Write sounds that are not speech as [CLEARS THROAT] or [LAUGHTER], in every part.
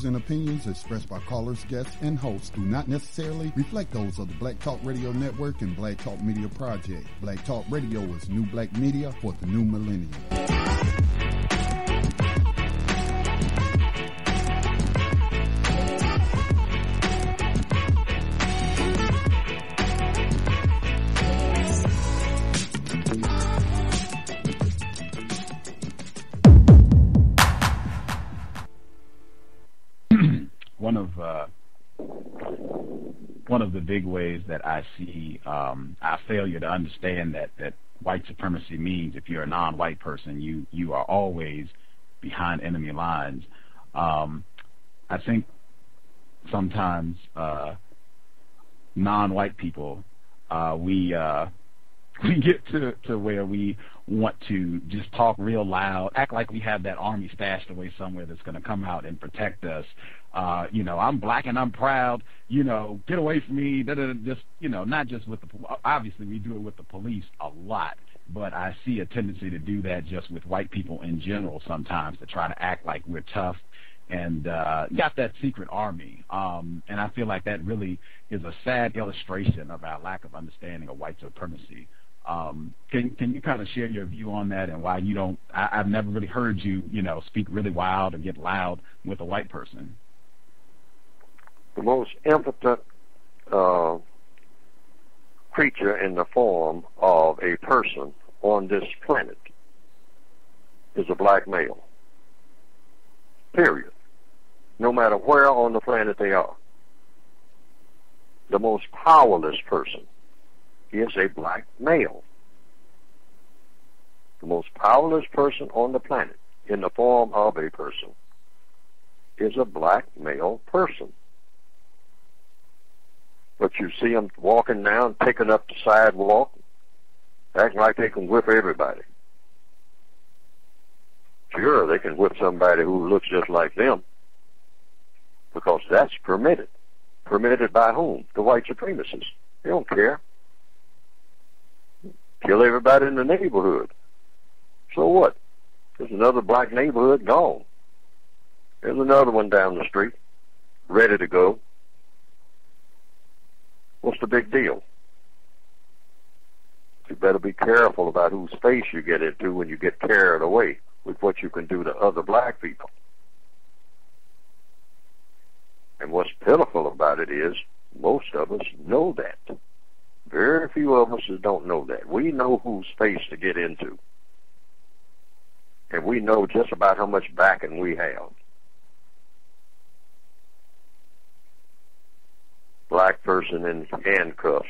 views and opinions expressed by callers, guests, and hosts do not necessarily reflect those of the Black Talk Radio Network and Black Talk Media Project. Black Talk Radio is new black media for the new millennium. Big ways that I see um, our failure to understand that that white supremacy means if you're a non-white person, you you are always behind enemy lines. Um, I think sometimes uh, non-white people uh, we uh, [LAUGHS] we get to to where we want to just talk real loud, act like we have that army stashed away somewhere that's going to come out and protect us. Uh, you know, I'm black and I'm proud. You know, get away from me. Da, da, da, just you know, not just with the obviously we do it with the police a lot, but I see a tendency to do that just with white people in general sometimes to try to act like we're tough and uh, got that secret army. Um, and I feel like that really is a sad illustration of our lack of understanding of white supremacy. Um, can can you kind of share your view on that and why you don't? I, I've never really heard you, you know, speak really wild or get loud with a white person. The most impotent uh, creature in the form of a person on this planet is a black male. Period. No matter where on the planet they are. The most powerless person is a black male. The most powerless person on the planet in the form of a person is a black male person. But you see them walking down, picking up the sidewalk, acting like they can whip everybody. Sure, they can whip somebody who looks just like them because that's permitted. Permitted by whom? The white supremacists. They don't care kill everybody in the neighborhood. So what? There's another black neighborhood gone. There's another one down the street, ready to go. What's the big deal? You better be careful about whose face you get into when you get carried away with what you can do to other black people. And what's pitiful about it is most of us know that. Very few of us don't know that. We know whose face to get into. And we know just about how much backing we have. Black person in handcuffs.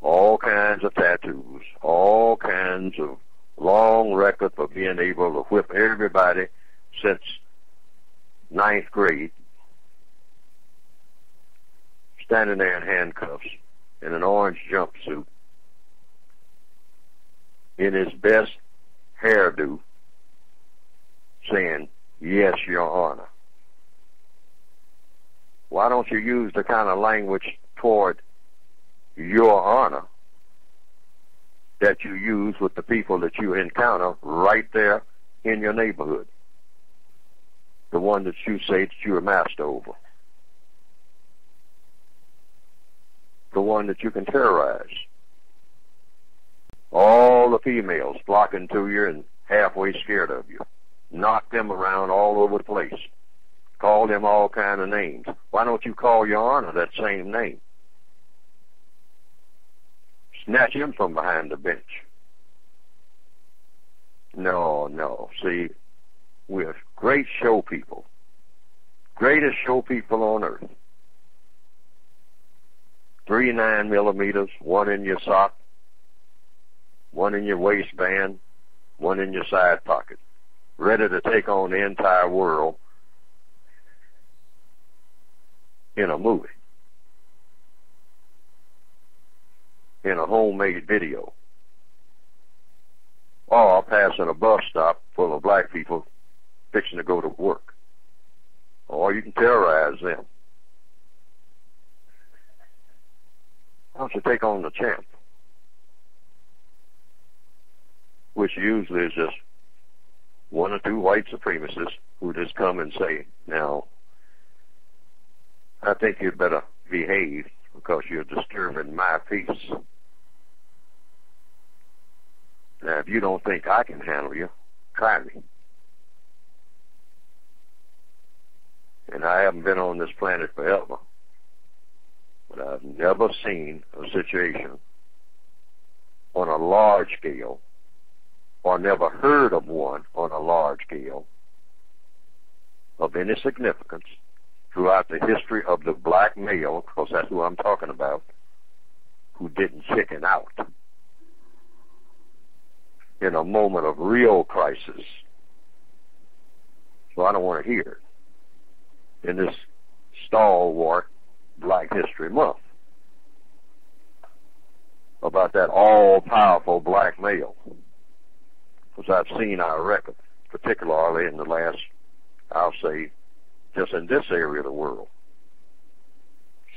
All kinds of tattoos. All kinds of long record for being able to whip everybody since ninth grade standing there in handcuffs in an orange jumpsuit in his best hairdo saying, Yes, Your Honor. Why don't you use the kind of language toward Your Honor that you use with the people that you encounter right there in your neighborhood? The one that you say that you're master over. the one that you can terrorize. All the females flocking to you and halfway scared of you. Knock them around all over the place. Call them all kind of names. Why don't you call your honor that same name? Snatch him from behind the bench. No, no. See, we're great show people. Greatest show people on earth three nine millimeters, one in your sock, one in your waistband, one in your side pocket, ready to take on the entire world in a movie, in a homemade video, or passing a bus stop full of black people fixing to go to work. Or you can terrorize them. Why don't you take on the champ? Which usually is just one or two white supremacists who just come and say, now, I think you'd better behave because you're disturbing my peace. Now, if you don't think I can handle you, try me. And I haven't been on this planet forever, but I've never seen a situation on a large scale, or never heard of one on a large scale, of any significance throughout the history of the black male, because that's who I'm talking about, who didn't chicken out in a moment of real crisis. So I don't want to hear it in this stalwart Black History Month about that all-powerful black male. Because I've seen our record, particularly in the last, I'll say, just in this area of the world,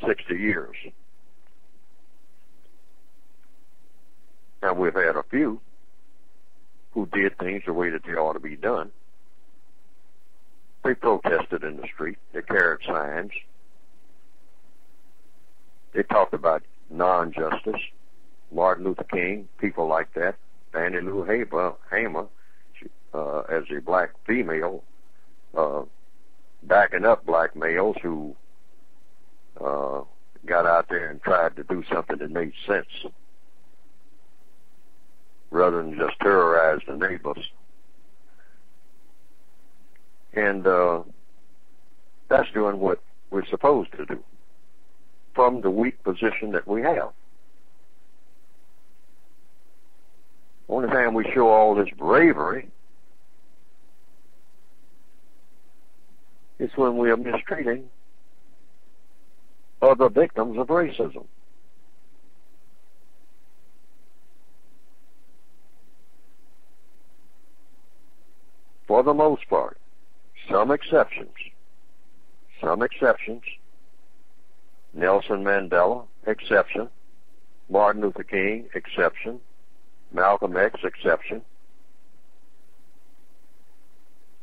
60 years. And we've had a few who did things the way that they ought to be done. They protested in the street. They carried signs. They talked about non-justice. Martin Luther King, people like that. Fannie Lou Hamer, Hamer uh, as a black female, uh, backing up black males who uh, got out there and tried to do something that made sense rather than just terrorize the neighbors. And uh, that's doing what we're supposed to do from the weak position that we have. Only time we show all this bravery is when we are mistreating other victims of racism. For the most part, some exceptions, some exceptions, Nelson Mandela, exception, Martin Luther King, exception, Malcolm X exception.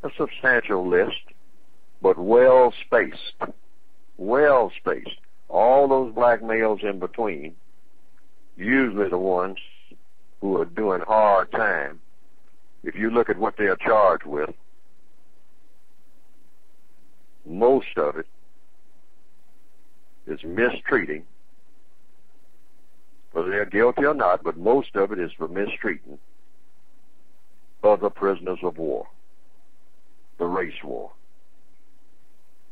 A substantial list, but well spaced. Well spaced. All those black males in between, usually the ones who are doing hard time, if you look at what they are charged with, most of it is mistreating whether they're guilty or not, but most of it is for mistreating other prisoners of war, the race war.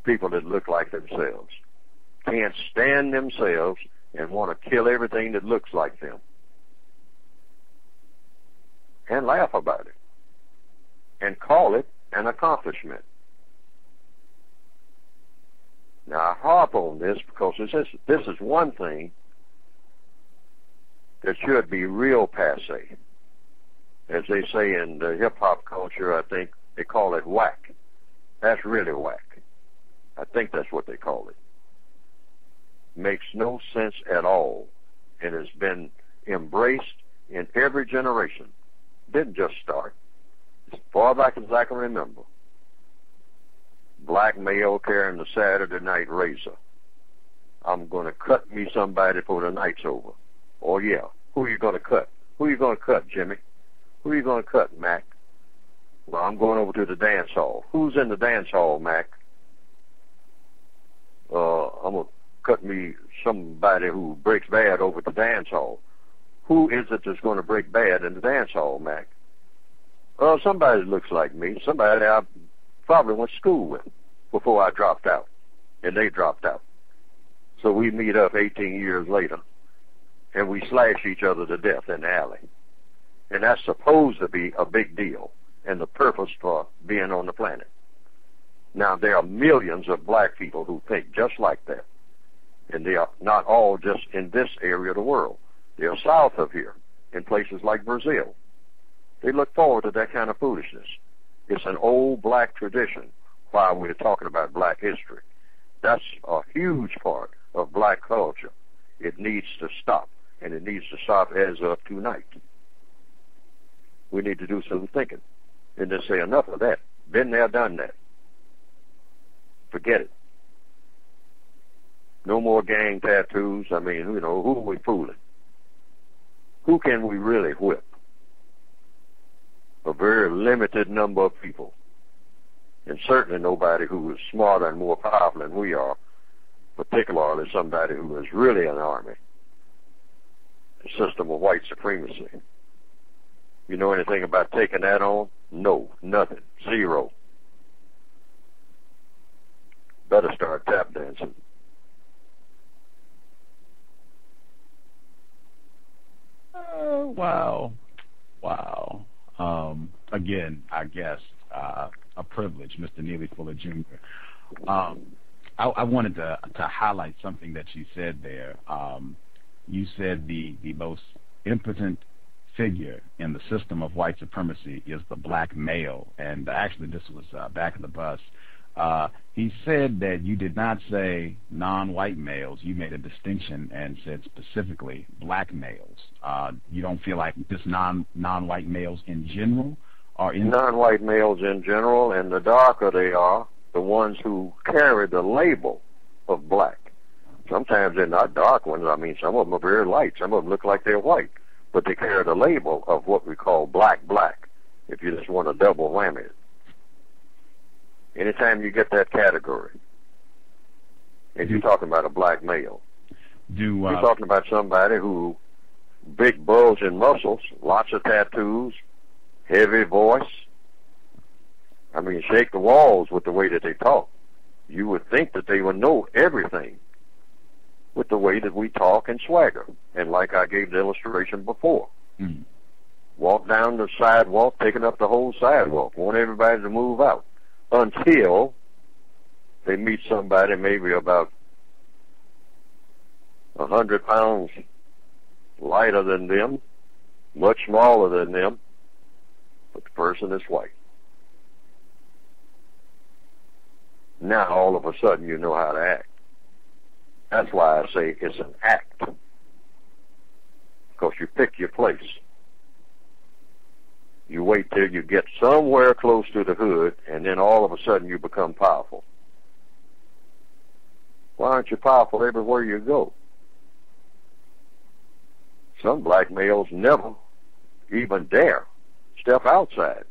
People that look like themselves. Can't stand themselves and want to kill everything that looks like them. And laugh about it. And call it an accomplishment. Now I harp on this because this is, this is one thing that should be real passe. As they say in the hip hop culture, I think they call it whack. That's really whack. I think that's what they call it. Makes no sense at all and has been embraced in every generation. Didn't just start. As far back as I can remember. Black male carrying the Saturday night razor. I'm going to cut me somebody before the night's over. Oh yeah. Who are you going to cut? Who are you going to cut, Jimmy? Who are you going to cut, Mac? Well, I'm going over to the dance hall. Who's in the dance hall, Mac? Uh, I'm to cut me somebody who breaks bad over the dance hall. Who is it that's going to break bad in the dance hall, Mac? Well, somebody that looks like me. Somebody I probably went to school with before I dropped out. And they dropped out. So we meet up 18 years later and we slash each other to death in the alley. And that's supposed to be a big deal and the purpose for being on the planet. Now, there are millions of black people who think just like that. And they are not all just in this area of the world. They are south of here, in places like Brazil. They look forward to that kind of foolishness. It's an old black tradition while we're talking about black history. That's a huge part of black culture. It needs to stop and it needs to stop as of tonight. We need to do some thinking. and just say enough of that. Been there, done that. Forget it. No more gang tattoos. I mean, you know, who are we fooling? Who can we really whip? A very limited number of people. And certainly nobody who is smarter and more powerful than we are, particularly somebody who is really an army. A system of white supremacy. You know anything about taking that on? No, nothing. Zero. Better start tap dancing. Oh, wow. Wow. Um, again, I guess uh, a privilege, Mr. Neely Fuller Jr. Um, I, I, wanted to, to highlight something that you said there. Um, you said the, the most impotent figure in the system of white supremacy is the black male. And actually, this was uh, back of the bus. Uh, he said that you did not say non-white males. You made a distinction and said specifically black males. Uh, you don't feel like just non non-white males in general are in non-white males in general, and the darker they are, the ones who carry the label of black. Sometimes they're not dark ones. I mean, some of them are very light. Some of them look like they're white, but they carry the label of what we call black black. If you just want a double whammy. Anytime you get that category, and you're talking about a black male, do uh, you're talking about somebody who big bulging muscles, lots of tattoos, heavy voice. I mean, shake the walls with the way that they talk. You would think that they would know everything with the way that we talk and swagger. And like I gave the illustration before, mm-hmm. walk down the sidewalk, taking up the whole sidewalk, want everybody to move out until they meet somebody maybe about a hundred pounds lighter than them, much smaller than them, but the person is white. Now all of a sudden you know how to act. That's why I say it's an act. Because you pick your place. You wait till you get somewhere close to the hood, and then all of a sudden you become powerful. Why aren't you powerful everywhere you go? Some black males never even dare step outside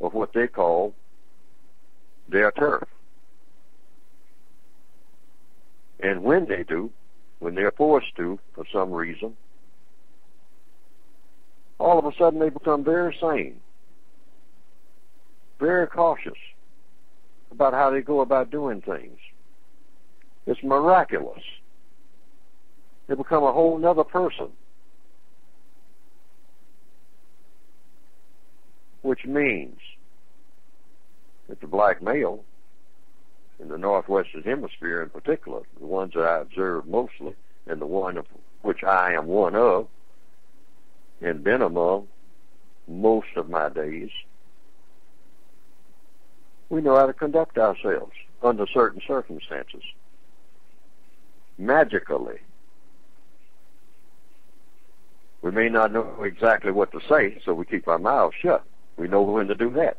of what they call their turf. And when they do, when they're forced to for some reason, all of a sudden they become very sane, very cautious about how they go about doing things. It's miraculous. They become a whole nother person. Which means that the black male in the northwestern hemisphere in particular, the ones that I observe mostly, and the one of which I am one of, and been among most of my days, we know how to conduct ourselves under certain circumstances. Magically. We may not know exactly what to say, so we keep our mouths shut. We know when to do that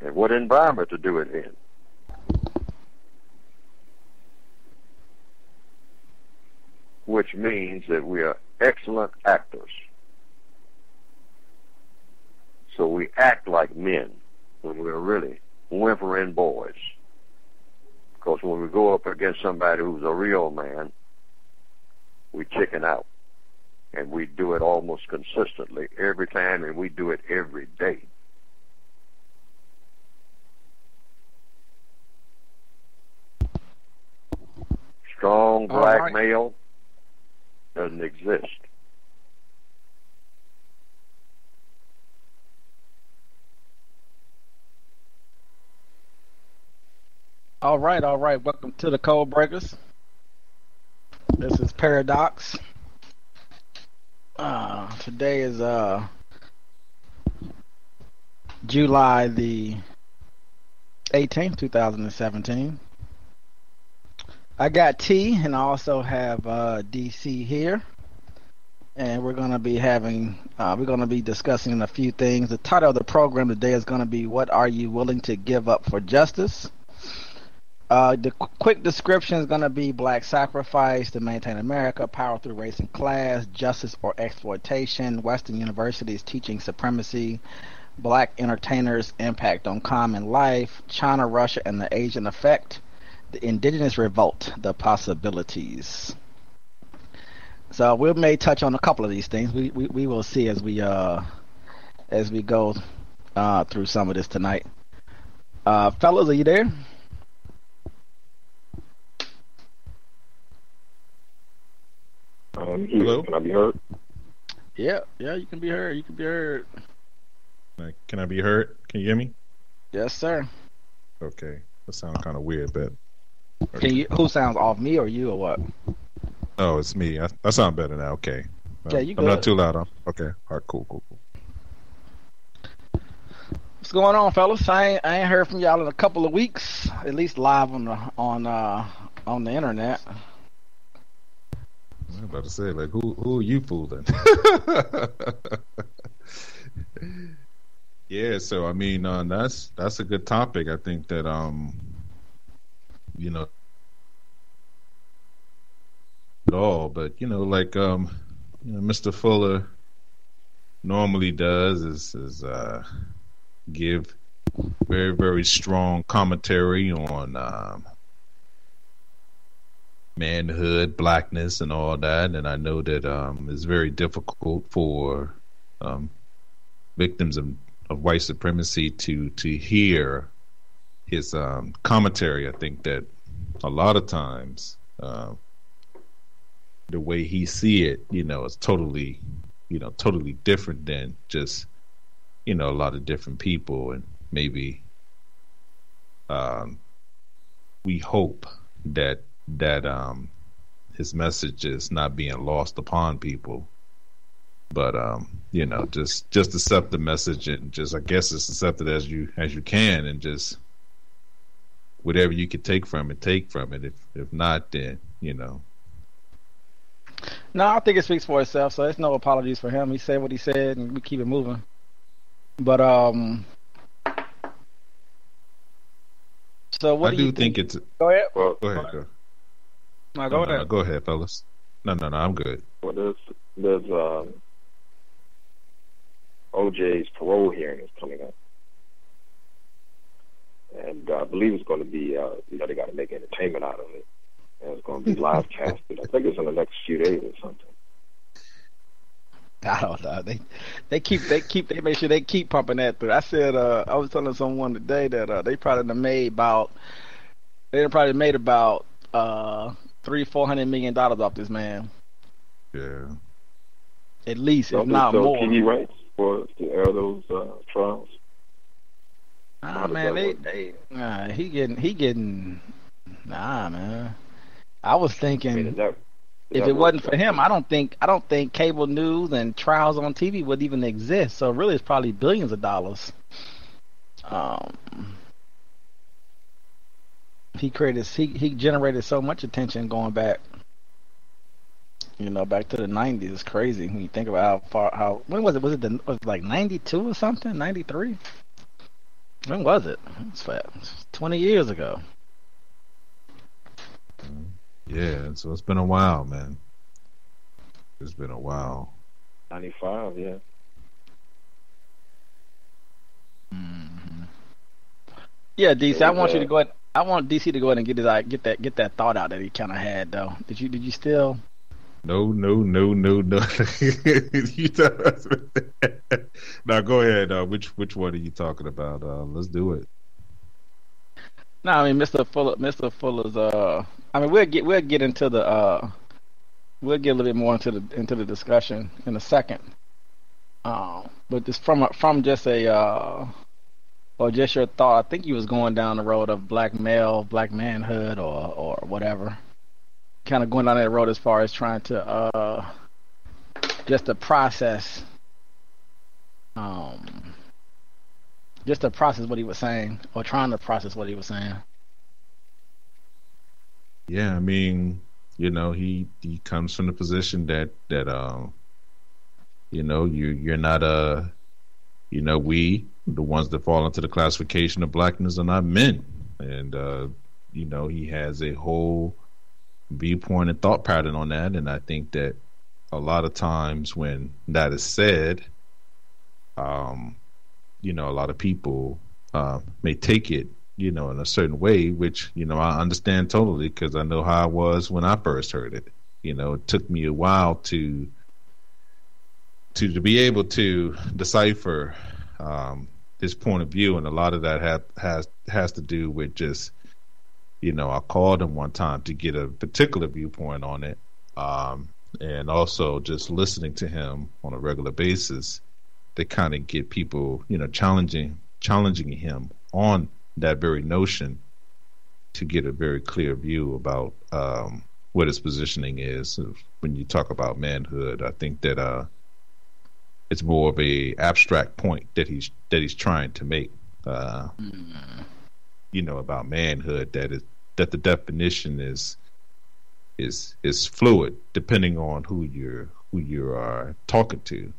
and what environment to do it in. Which means that we are excellent actors. So we act like men when we're really whimpering boys. Because when we go up against somebody who's a real man, we chicken out. And we do it almost consistently every time, and we do it every day. Strong black right. male doesn't exist. All right, all right. Welcome to the Code Breakers. This is Paradox. Uh, today is uh, July the 18th, 2017. I got T, and I also have uh, DC here. and we're going to be having uh, we're going to be discussing a few things. The title of the program today is going to be "What Are You Willing to Give Up for Justice?" Uh, the qu- quick description is going to be black sacrifice to maintain America, power through race and class, justice or exploitation, Western universities teaching supremacy, black entertainers' impact on common life, China, Russia, and the Asian effect, the indigenous revolt, the possibilities. So we may touch on a couple of these things. We we, we will see as we uh as we go uh through some of this tonight. Uh fellas, are you there? Um, here. Hello? Can I be heard? Yeah, yeah, you can be heard. You can be heard. Can I be heard? Can you hear me? Yes, sir. Okay. That sounds kind of weird, but Can you who sounds off me or you or what? oh, it's me. I, I sound better now. Okay. Yeah, you I'm not too loud. I'm, okay. All right. Cool. Cool. Cool. What's going on, fellas? I ain't, I ain't heard from y'all in a couple of weeks, at least live on the on uh on the internet. I'm about to say, like, who who are you fooling? [LAUGHS] yeah. So I mean, uh, that's that's a good topic. I think that um, you know, at all, but you know, like um, you know, Mr. Fuller normally does is is uh give very very strong commentary on um manhood, blackness, and all that. And I know that um, it's very difficult for um, victims of, of white supremacy to to hear his um, commentary. I think that a lot of times uh, the way he see it, you know, is totally, you know, totally different than just you know a lot of different people, and maybe um, we hope that that um his message is not being lost upon people but um you know just just accept the message and just i guess just accept it as you as you can and just whatever you can take from it take from it if if not then you know No, I think it speaks for itself, so there's no apologies for him. He said what he said, and we keep it moving. But um, so what i do you do think it's Go ahead. Well, go ahead go, No, no, go no, no, ahead. go ahead fellas no no no i'm good well there's there's um, OJ's parole hearing is coming up, and uh, I believe it's going to be uh, you know they got to make entertainment out of it, and it's going to be [LAUGHS] live casted. I think it's in the next few days or something. I don't know. They they keep they keep they make sure they keep pumping that through. I said uh, I was telling someone today that uh, they probably made about they probably made about uh three four hundred million dollars off this man yeah at least if Don't they not sell more. TV rights for to air those uh, trials. Nah, How man, that they they nah he getting he getting nah man. I was I mean, thinking is that, is if it wasn't for him, I don't think I don't think cable news and trials on TV would even exist. So really, it's probably billions of dollars. Um, he created he he generated so much attention going back. You know, back to the '90s. It's crazy when you think about how far how when was it? Was it the, was it like '92 or something? '93? When was it? It's fat. Twenty years ago. yeah so it's been a while man it's been a while 95, yeah. Mhm. Yeah, DC. I want you to go ahead. I want DC to go ahead and get his uh, get that get that thought out that he kind of had though. Did you did you still? No, no, no, no, no. [LAUGHS] you tell us. now go ahead. Uh, which which one are you talking about? Uh, let's do it. No, I mean Mr. Fuller. Mr. Fuller's. Uh, I mean we'll get we'll get into the uh, we'll get a little bit more into the into the discussion in a second. Um, but just from a, from just a uh, or just your thought. I think you was going down the road of black male, black manhood, or or whatever. Kind of going down that road as far as trying to uh, just to process, um, just to process what he was saying, or trying to process what he was saying. Yeah, I mean, you know, he he comes from the position that that um, You know, you you're not a, you know, we the ones that fall into the classification of blackness are not men, and uh, you know he has a whole viewpoint and thought pattern on that, and I think that a lot of times when that is said, um, you know, a lot of people uh, may take it, you know, in a certain way, which you know I understand totally because I know how I was when I first heard it. You know, it took me a while to to to be able to decipher um, this point of view, and a lot of that have, has has to do with just you know I called him one time to get a particular viewpoint on it, um, and also just listening to him on a regular basis to kind of get people you know challenging challenging him on that very notion to get a very clear view about um, what his positioning is when you talk about manhood. I think that uh, it's more of a abstract point that he's that he's trying to make. Uh, mm. You know about manhood that is that the definition is is is fluid depending on who you're who you are talking to.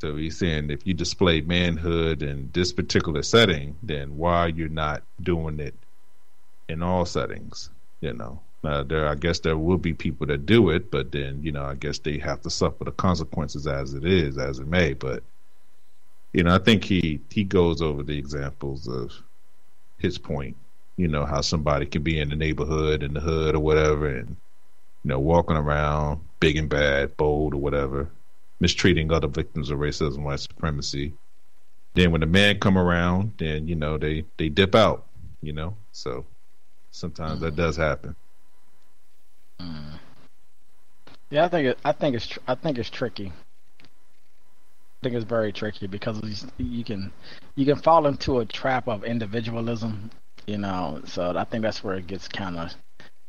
So he's saying if you display manhood in this particular setting, then why you're not doing it in all settings? You know, uh, there, I guess there will be people that do it, but then you know, I guess they have to suffer the consequences as it is, as it may. But you know, I think he he goes over the examples of his point. You know, how somebody can be in the neighborhood, in the hood, or whatever, and you know, walking around big and bad, bold, or whatever, mistreating other victims of racism, white supremacy. Then when the men come around, then you know they they dip out. You know, so sometimes that does happen. Mm. Yeah, I think it, I think it's tr- I think it's tricky. I think it's very tricky because you can you can fall into a trap of individualism, you know. So I think that's where it gets kind of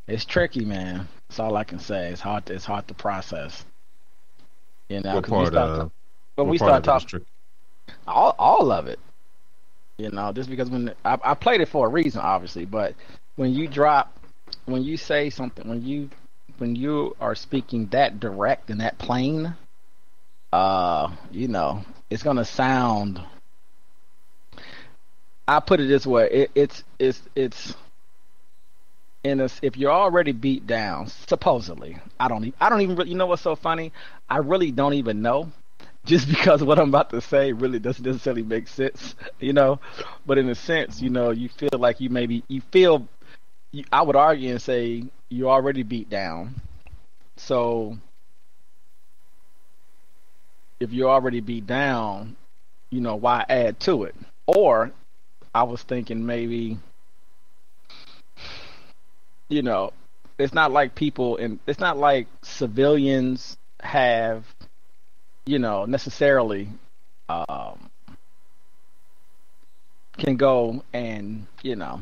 it's tricky, man. That's all I can say. It's hard. To, it's hard to process. You know, part, we start, uh, when we start talking, all all of it. You know, just because when I, I played it for a reason, obviously, but when you drop when you say something, when you when you are speaking that direct and that plain, uh, you know, it's gonna sound. I put it this way: it, it's it's it's in a, if you're already beat down, supposedly, I don't even, I don't even you know what's so funny? I really don't even know. [LAUGHS] Just because what I'm about to say really doesn't necessarily make sense, [LAUGHS] you know. But in a sense, you know, you feel like you maybe you feel I would argue and say you're already beat down. So if you're already beat down, you know, why add to it? Or I was thinking maybe you know, it's not like people and it's not like civilians have you know necessarily um, can go and you know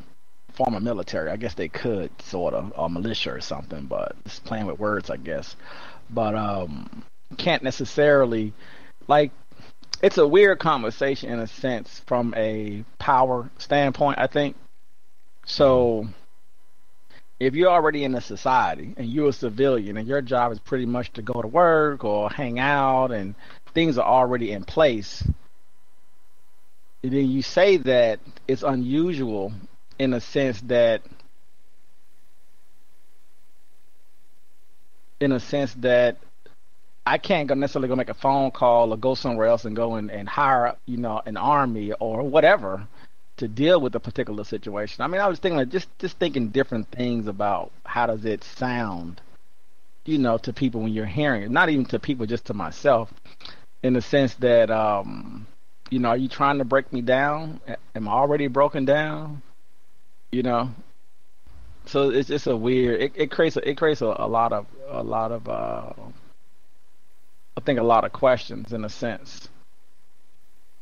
form a military. I guess they could sort of or militia or something, but it's playing with words, I guess. But um, can't necessarily like it's a weird conversation in a sense from a power standpoint. I think so. If you're already in a society and you're a civilian and your job is pretty much to go to work or hang out and things are already in place, then you say that it's unusual in a sense that in a sense that I can't go necessarily go make a phone call or go somewhere else and go and, and hire, you know, an army or whatever to deal with a particular situation. I mean, I was thinking like just just thinking different things about how does it sound, you know, to people when you're hearing it. Not even to people, just to myself, in the sense that, um, you know, are you trying to break me down? Am I already broken down? You know. So it's just a weird. It, it creates a, it creates a, a, lot of a lot of uh, I think a lot of questions in a sense.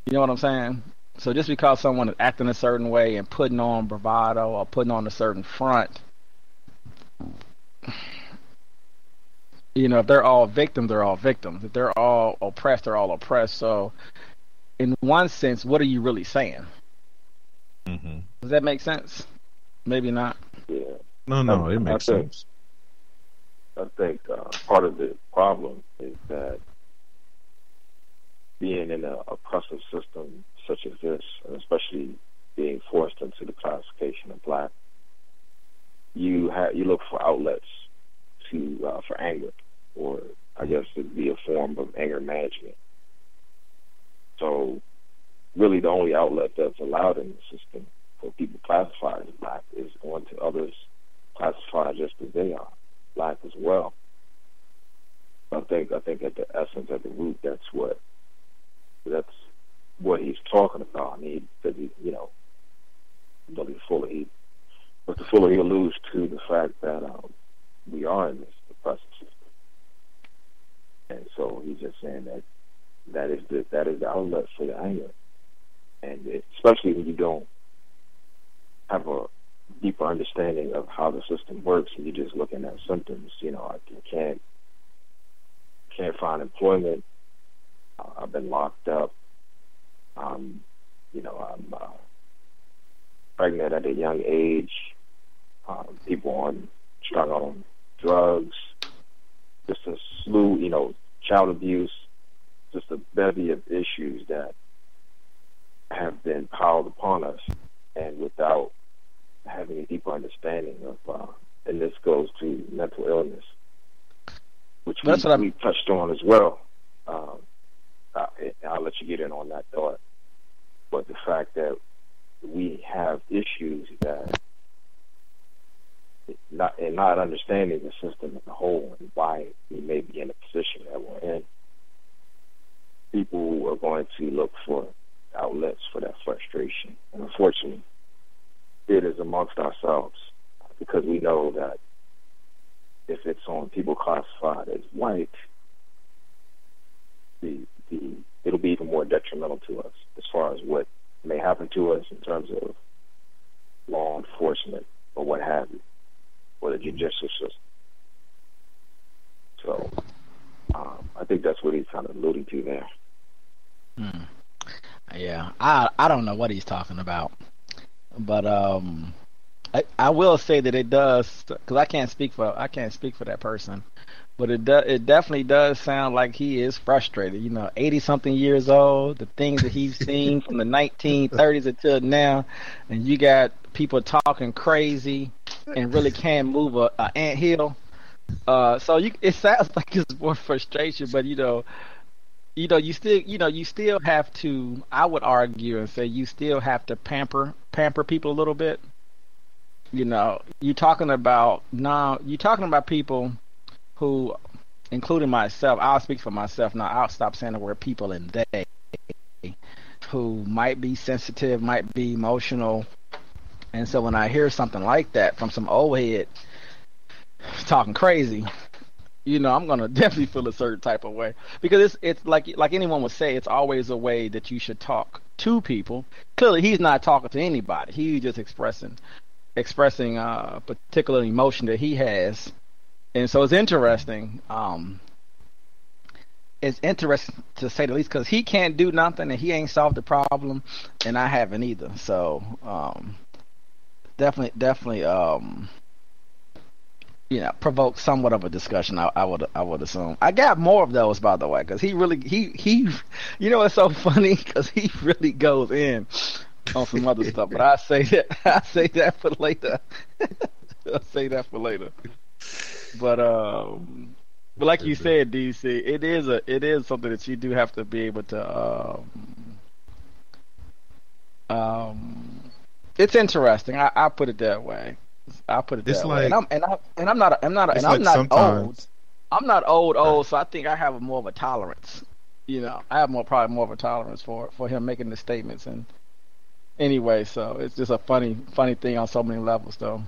You know what I'm saying? So just because someone is acting a certain way and putting on bravado or putting on a certain front, you know, if they're all victims, they're all victims. If they're all oppressed, they're all oppressed. So, in one sense, what are you really saying? Mm-hmm. Does that make sense? Maybe not. Yeah. No, no, it makes I think, sense. I think uh, part of the problem is that being in an oppressive system such as this, and especially being forced into the classification of black, you have you look for outlets to uh, for anger, or I guess it'd be a form of anger management. So, really, the only outlet that's allowed in the system people classify as black is going to others classified just as they are, black as well. I think I think at the essence, at the root, that's what that's what he's talking about. I mean, because he, you know, really fully, he, but the fuller he alludes to the fact that um, we are in this oppressive system, and so he's just saying that that is the that is the outlet for the anger, and it, especially when you don't have a deeper understanding of how the system works, and you're just looking at symptoms. You know, I can't can't find employment. Uh, I've been locked up. Um, you know, I'm uh, pregnant at a young age. Um, people on strung on drugs. Just a slew, you know, child abuse. Just a bevy of issues that have been piled upon us, and without having a deeper understanding of, uh, and this goes to mental illness which we, we touched on as well. Um, I, I'll let you get in on that thought. But the fact that we have issues that not and not understanding the system as a whole and why we may be in the position that we're in, people are going to look for outlets for that frustration. And unfortunately, it is amongst ourselves because we know that if it's on people classified as white, the the it'll be even more detrimental to us as far as what may happen to us in terms of law enforcement or what have you, or the judicial system. So um, I think that's what he's kind of alluding to there. Hmm. Yeah, I I don't know what he's talking about, but um, I, I will say that it does because I can't speak for I can't speak for that person, but it does it definitely does sound like he is frustrated. You know, eighty something years old, the things that he's seen from the 1930s until now, and you got people talking crazy and really can't move a, a ant hill. Uh, so you, it sounds [LAUGHS] like it's more frustration, but you know, you know, you still, you know, you still have to. I would argue and say you still have to pamper pamper people a little bit you know, you talking about now. You talking about people who, including myself. I'll speak for myself now. I'll stop saying the word people and they, who might be sensitive, might be emotional, and so when I hear something like that from some old head talking crazy, you know, I'm gonna [LAUGHS] definitely feel a certain type of way because it's it's like like anyone would say, it's always a way that you should talk to people. Clearly, he's not talking to anybody; he's just expressing expressing a particular emotion that he has, and so it's interesting. Um, it's interesting to say the least because he can't do nothing and he ain't solved the problem, and I haven't either. So um, definitely, definitely, um, you know, provoke somewhat of a discussion. I, I, would, I would assume. I got more of those, by the way, because he really, he, he, you know, it's so [LAUGHS] funny because he really goes in on some other stuff. But I say that [LAUGHS] I say that for later. [LAUGHS] I'll say that for later. But um, but like you said, DC, it is a it is something that you do have to be able to um, um it's interesting. I, I put it that way. I put it it's that like, way. And I'm and I'm and I'm not I'm not and I'm like not old. I'm not old old, so I think I have a more of a tolerance. You know, I have more probably more of a tolerance for for him making the statements and anyway, so it's just a funny, funny thing on so many levels, though.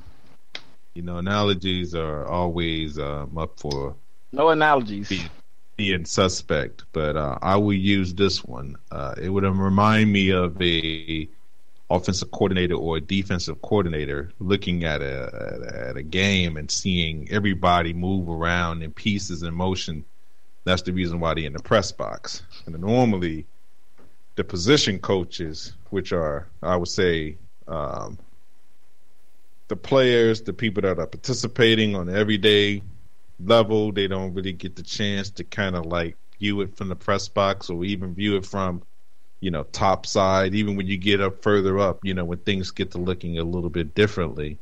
You know, analogies are always um, up for no analogies being, being suspect, but uh, I will use this one. Uh, it would remind me of a offensive coordinator or a defensive coordinator looking at a at a game and seeing everybody move around in pieces and motion. That's the reason why they're in the press box. And normally, the position coaches, which are, I would say, um, the players, the people that are participating on everyday level, they don't really get the chance to kind of like view it from the press box or even view it from you know top side even when you get up further up you know when things get to looking a little bit differently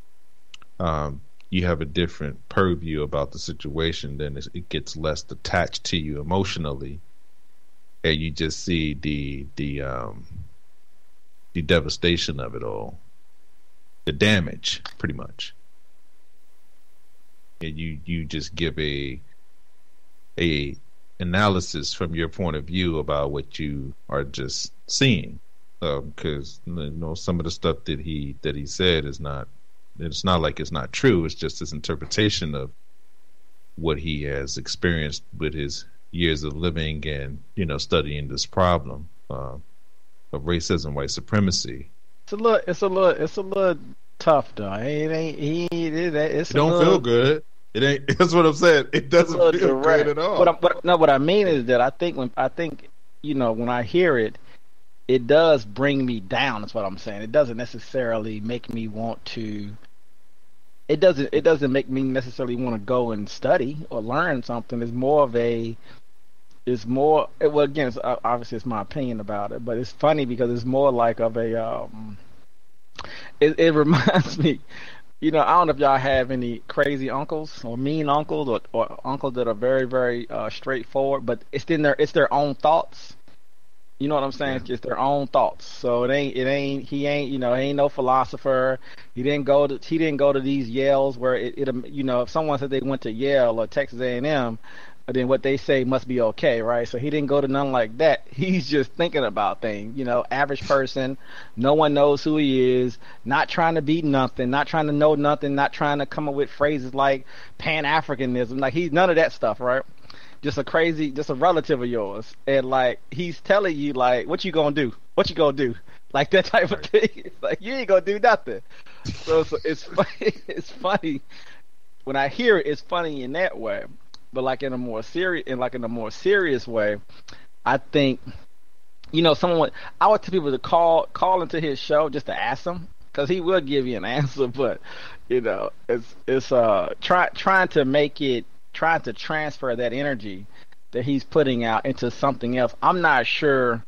um, you have a different purview about the situation then it gets less attached to you emotionally. And you just see the the um the devastation of it all. The damage pretty much. And you you just give a a analysis from your point of view about what you are just seeing. Because um, you know some of the stuff that he that he said is not it's not like it's not true. It's just his interpretation of what he has experienced with his years of living and you know studying this problem uh, of racism white supremacy. It's a little it's a little it's a little tough though. It ain't he it, it's it don't little, feel good it ain't. [LAUGHS] That's what I'm saying. It doesn't feel direct. good at all. But, but no, what I mean is that I think when I think you know when I hear it, it does bring me down. That's what I'm saying. It doesn't necessarily make me want to. It doesn't. It doesn't make me necessarily want to go and study or learn something. It's more of a. It's more. Well, again, it's, obviously it's my opinion about it, but it's funny because it's more like of a. Um, it, it [LAUGHS] reminds me you know, I don't know if y'all have any crazy uncles or mean uncles or, or uncles that are very, very uh, straightforward, but it's in their it's their own thoughts. You know what I'm saying? Yeah. It's just their own thoughts. So it ain't it ain't he ain't you know he ain't no philosopher. He didn't go to he didn't go to these Yales where it, it you know if someone said they went to Yale or Texas A&M, then what they say must be okay, right? So he didn't go to none like that. [LAUGHS] He's just thinking about things, you know, average person. No one knows who he is. Not trying to be nothing. Not trying to know nothing. Not trying to come up with phrases like Pan Africanism. Like he's none of that stuff, right? Just a crazy, just a relative of yours, and like he's telling you, like, what you gonna do? What you gonna do? [LAUGHS] Like that type of thing. It's [LAUGHS] like you ain't gonna do nothing. So, so it's funny. It's funny when I hear it. It's funny in that way but like in a more serious, in like in a more serious way, I think, you know, someone I would tell people to call call into his show just to ask him because he will give you an [LAUGHS] answer. But you know, it's it's uh try, trying to make it trying to transfer that energy that he's putting out into something else. I'm not sure.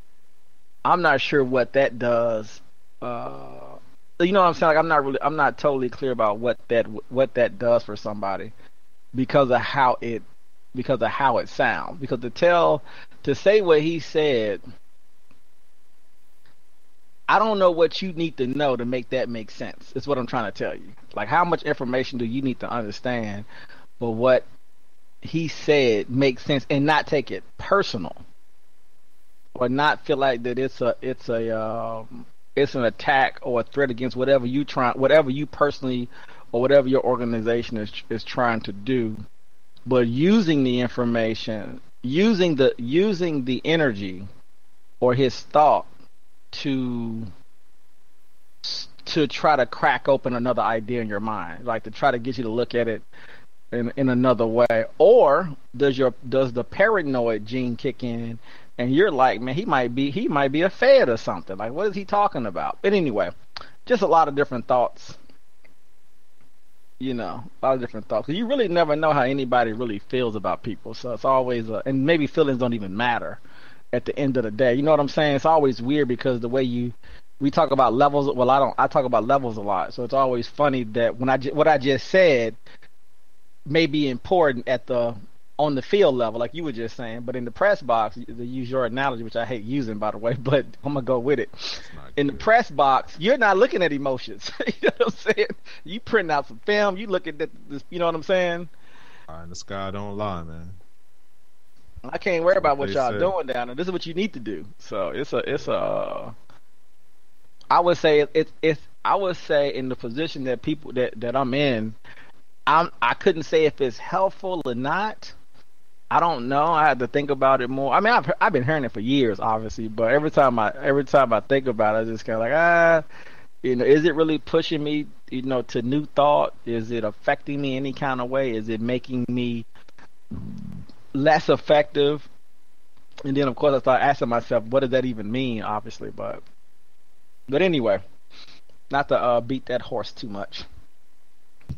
I'm not sure what that does. Uh, you know what I'm saying? Like I'm not really, I'm not totally clear about what that what that does for somebody because of how it because of how it sounds. Because to tell, to say what he said, I don't know what you need to know to make that make sense. Is what I'm trying to tell you. Like, how much information do you need to understand for what he said makes sense and not take it personal, or not feel like that it's a it's a um, it's an attack or a threat against whatever you try whatever you personally or whatever your organization is is trying to do but using the information, using the using the energy or his thought to to try to crack open another idea in your mind, like to try to get you to look at it in in another way, or does your does the paranoid gene kick in, and you're like, man, he might be he might be a fed or something. Like, what is he talking about? But anyway, just a lot of different thoughts you know, a lot of different thoughts. You really never know how anybody really feels about people. So it's always, a, and maybe feelings don't even matter at the end of the day. You know what I'm saying? It's always weird because the way you, we talk about levels. Well, I don't. I talk about levels a lot. So it's always funny that when I what I just said may be important at the on the field level, like you were just saying, but in the press box, to use your analogy, which I hate using by the way, [LAUGHS] but I'm gonna go with it. In the press box, you're not looking at emotions. [LAUGHS] you know what I'm saying? You print out some film, you look at this, you know what I'm saying? All right, the sky don't lie, man. I can't worry about what, what y'all say. doing down there. This is what you need to do. So it's a, it's a. I would say it's, it, it's. I would say in the position that people that that I'm in, I'm. I couldn't say if it's helpful or not I don't know. I had to think about it more. I mean, I've I've been hearing it for years, obviously, but every time I every time I think about it, I just kind of like ah, you know, is it really pushing me, you know, to new thought? Is it affecting me any kind of way? Is it making me less effective? And then, of course, I start asking myself, what does that even mean? Obviously, but but anyway, not to uh, beat that horse too much. [LAUGHS]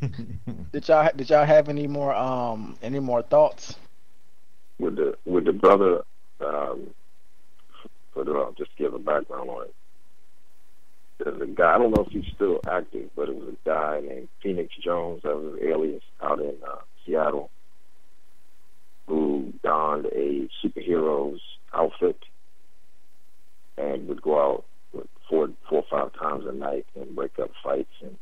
did y'all did y'all have any more um any more thoughts? With the with the brother. Um, for the I'll just give a background on it. There's a guy. I don't know if he's still active, but it was a guy named Phoenix Jones that was an alias out in uh, Seattle who donned a superhero's outfit and would go out with four, four or five times a night and break up fights and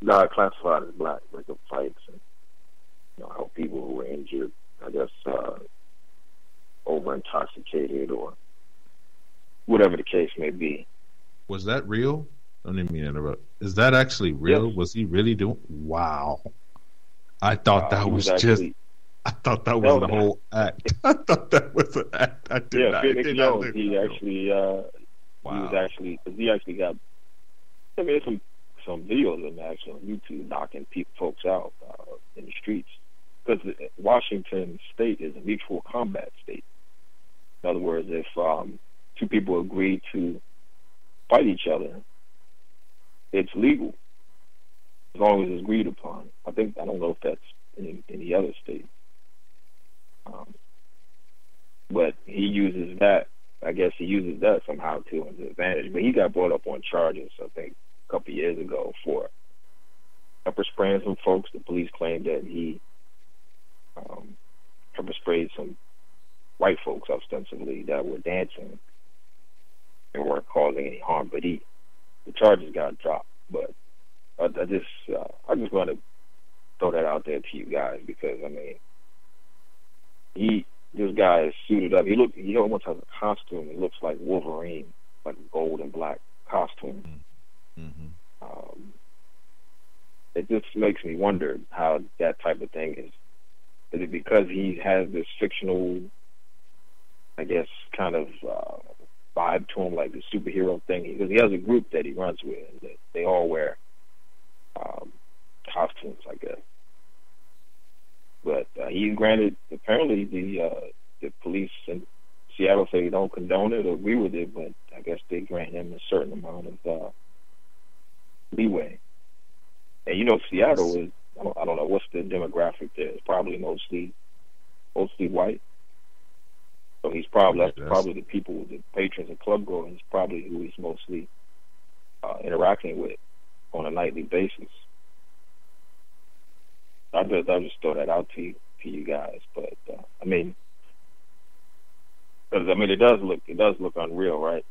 not classified as black, break up fights and you know help people who were injured. I guess uh, over intoxicated or whatever the case may be. Was that real? I didn't mean to interrupt. Is that actually real? Yes. Was he really doing? Wow. I thought Uh, that was, was just. [LAUGHS] I thought that was the whole act. I thought that was an act. I did yeah, not. Phoenix did Jones. think He actually, uh, he was actually, cause he actually got. I mean, some some videos of him actually on YouTube knocking people, folks out uh, in the streets because Washington State is a mutual combat state. In other words, if um, two people agree to fight each other, it's legal as long as it's agreed upon. I think I don't know if that's in any other state. Um, but he uses that. I guess he uses that somehow to his advantage. But he got brought up on charges, I think, a couple years ago for pepper spraying some folks. The police claimed that he um, pepper sprayed some white folks ostensibly that were dancing and weren't causing any harm. But he, the charges got dropped. But I, I just, uh, I just want to throw that out there to you guys because I mean, he this guy is suited up. He look he almost has a costume. It looks like Wolverine, like gold and black costume. Mhm. Um, it just makes me wonder how that type of thing is. Is it because he has this fictional, I guess, kind of uh, vibe to him, like the superhero thing? Because he has a group that he runs with, and they, they all wear um, costumes, I guess. But uh, he's granted. Apparently, the uh, the police in Seattle say they don't condone it or agree with it, but I guess they grant him a certain amount of uh, leeway. And you know, Seattle is. I don't, I don't know what's the demographic there. It's probably mostly mostly white. So he's probably that's probably the people, the patrons and club goers, probably who he's mostly uh, interacting with on a nightly basis. I just I just throw that out to you to you guys, but uh, I mean, because I mean it does look it does look unreal, right?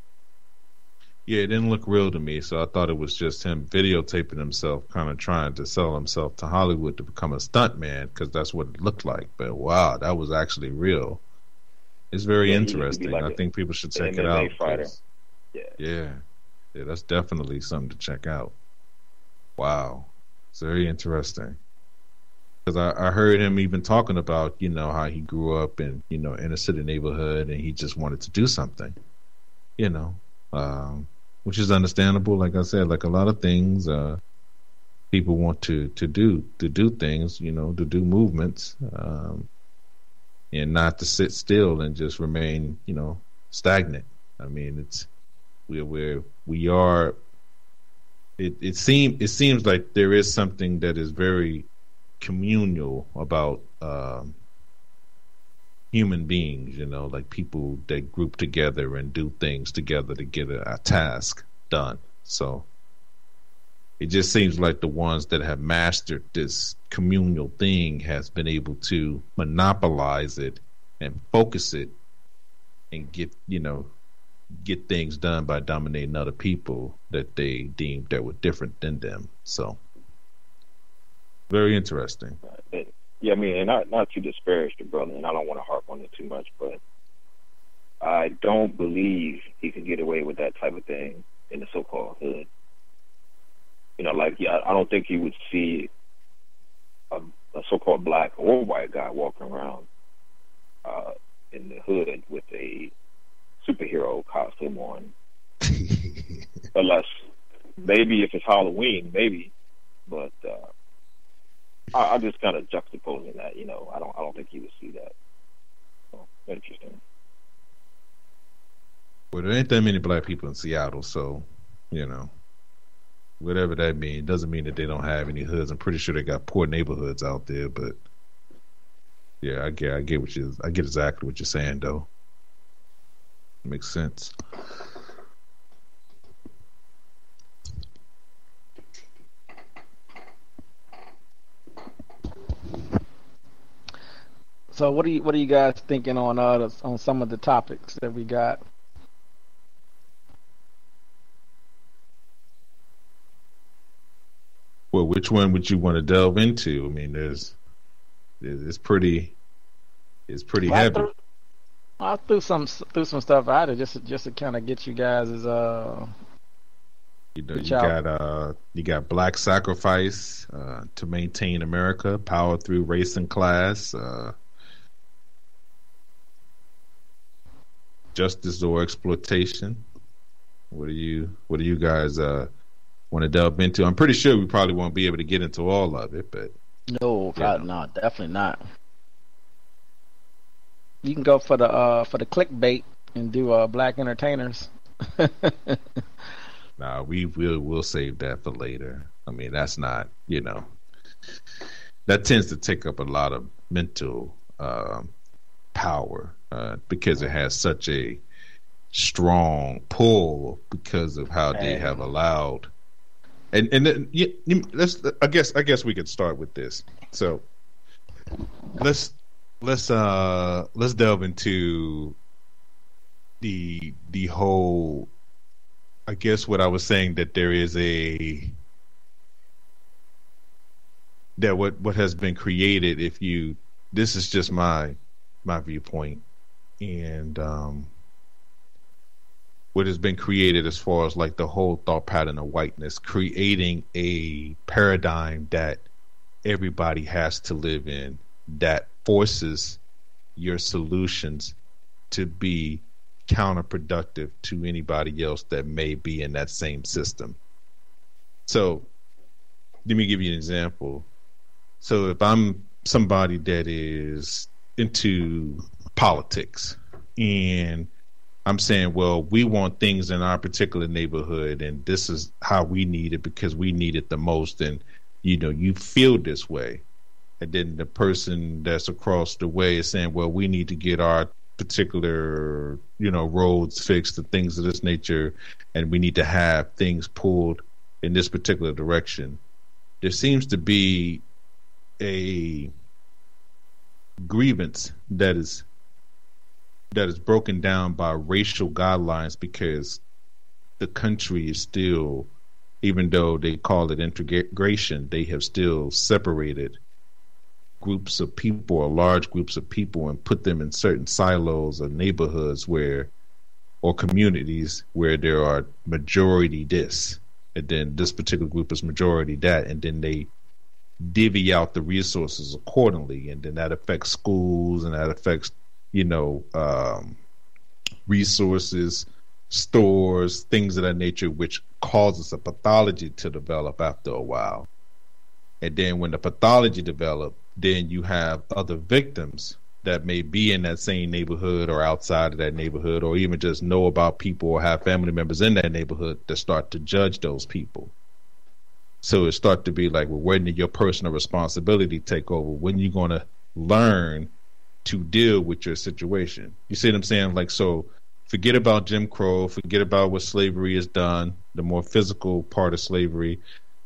Yeah, it didn't look real to me, so I thought it was just him videotaping himself, kind of trying to sell himself to Hollywood to become a stuntman, because that's what it looked like. But wow, that was actually real. It's very Yeah, he used to be interesting. like I a- think people should check it out. Yeah. Yeah, yeah, that's definitely something to check out. Wow, it's very interesting. Because I, I heard him even talking about you know how he grew up in you know inner city neighborhood and he just wanted to do something, you know, um, which is understandable. Like I said, like a lot of things, uh, people want to to do to do things, you know, to do movements, um, and not to sit still and just remain, you know, stagnant. I mean, it's we're we're we are. It it seem it seems like there is something that is very communal about um, human beings. You know, like people that group together and do things together to get a, a task done. So it just seems like the ones that have mastered this communal thing has been able to monopolize it and focus it and get you know get things done by dominating other people that they deemed that were different than them. So very interesting. Yeah, I mean, and not not to disparage the brother, and I don't want to harp on it too much, but I don't believe he could get away with that type of thing in the so-called hood. You know, like yeah, I don't think you would see a, a so-called black or white guy walking around uh, in the hood with a superhero costume on, [LAUGHS] unless maybe if it's Halloween, maybe. But uh, I, I'm just kind of juxtaposing that. You know, I don't I don't think you would see that. So, interesting. Well, there ain't that many black people in Seattle, so you know, whatever that means doesn't mean that they don't have any hoods. I'm pretty sure they got poor neighborhoods out there, but Yeah, I get, I get what you, I get exactly what you're saying, though. Makes sense. So what are you what are you guys thinking on uh on some of the topics that we got? Well, which one would you want to delve into? I mean, there's it's pretty it's pretty Well, I heavy. threw, I threw some threw some stuff out there just to, just to kind of get you guys as uh You know, you got uh, you got black sacrifice uh, to maintain America, power through race and class, uh, justice or exploitation. What do you What do you guys uh, want to delve into? I'm pretty sure we probably won't be able to get into all of it, but no, Yeah. God, no, definitely not. You can go for the uh for the clickbait and do uh black entertainers. [LAUGHS] nah, we will we'll save that for later. I mean, that's not you know that tends to take up a lot of mental um, power uh, because it has such a strong pull because of how they have allowed. And and then, yeah, you- let's I guess I guess we could start with this. So let's let's uh let's delve into the the whole I guess what I was saying that there is a that what what has been created if you this is just my my viewpoint and um what has been created as far as like the whole thought pattern of whiteness creating a paradigm that everybody has to live in that forces your solutions to be counterproductive to anybody else that may be in that same system. So, let me give you an example. So, if I'm somebody that is into politics and I'm saying, well, we want things in our particular neighborhood, and this is how we need it because we need it the most, and you know, you feel this way. And then the person that's across the way is saying, well, we need to get our particular, you know, roads fixed and things of this nature, and we need to have things pulled in this particular direction. There seems to be a grievance that is that is broken down by racial guidelines because the country is still even though they call it integration they have still separated groups of people or large groups of people and put them in certain silos or neighborhoods where or communities where there are majority this. And then this particular group is majority that and then they divvy out the resources accordingly and then that affects schools and that affects you know um, resources stores things of that nature which causes a pathology to develop after a while. And then when the pathology develops then you have other victims that may be in that same neighborhood or outside of that neighborhood or even just know about people or have family members in that neighborhood that start to judge those people. So it start to be like well when did your personal responsibility take over? When are you going to learn to deal with your situation you see what i'm saying like so forget about jim crow forget about what slavery has done the more physical part of slavery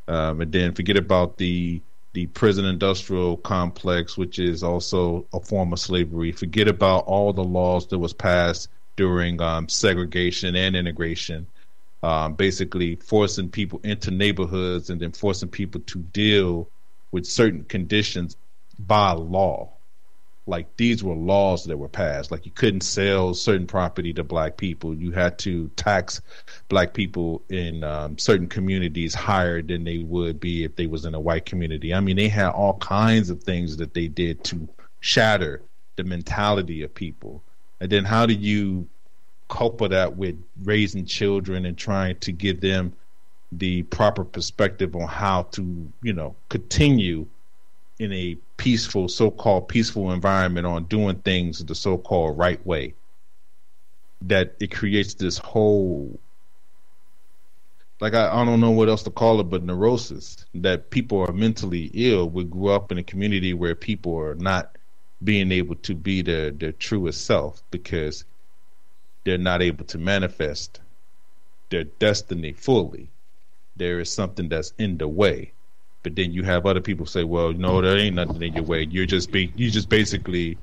um, and then forget about the the prison industrial complex, which is also a form of slavery. Forget about all the laws that was passed during um, segregation and integration, um, basically forcing people into neighborhoods and then forcing people to deal with certain conditions by law. Like these were laws that were passed. Like you couldn't sell certain property to black people. You had to tax black people in um, certain communities higher than they would be if they was in a white community. I mean, they had all kinds of things that they did to shatter the mentality of people. And then how do you couple that with raising children and trying to give them the proper perspective on how to, you know, continue in a peaceful, so-called peaceful environment on doing things the so-called right way. That it creates this whole, like I, I don't know what else to call it, but neurosis. That people are mentally ill. We grew up in a community where people are not being able to be their, their truest self because they're not able to manifest their destiny fully. There is something that's in the way. But then you have other people say, "Well, no, there ain't nothing in your way. You're just be you just basically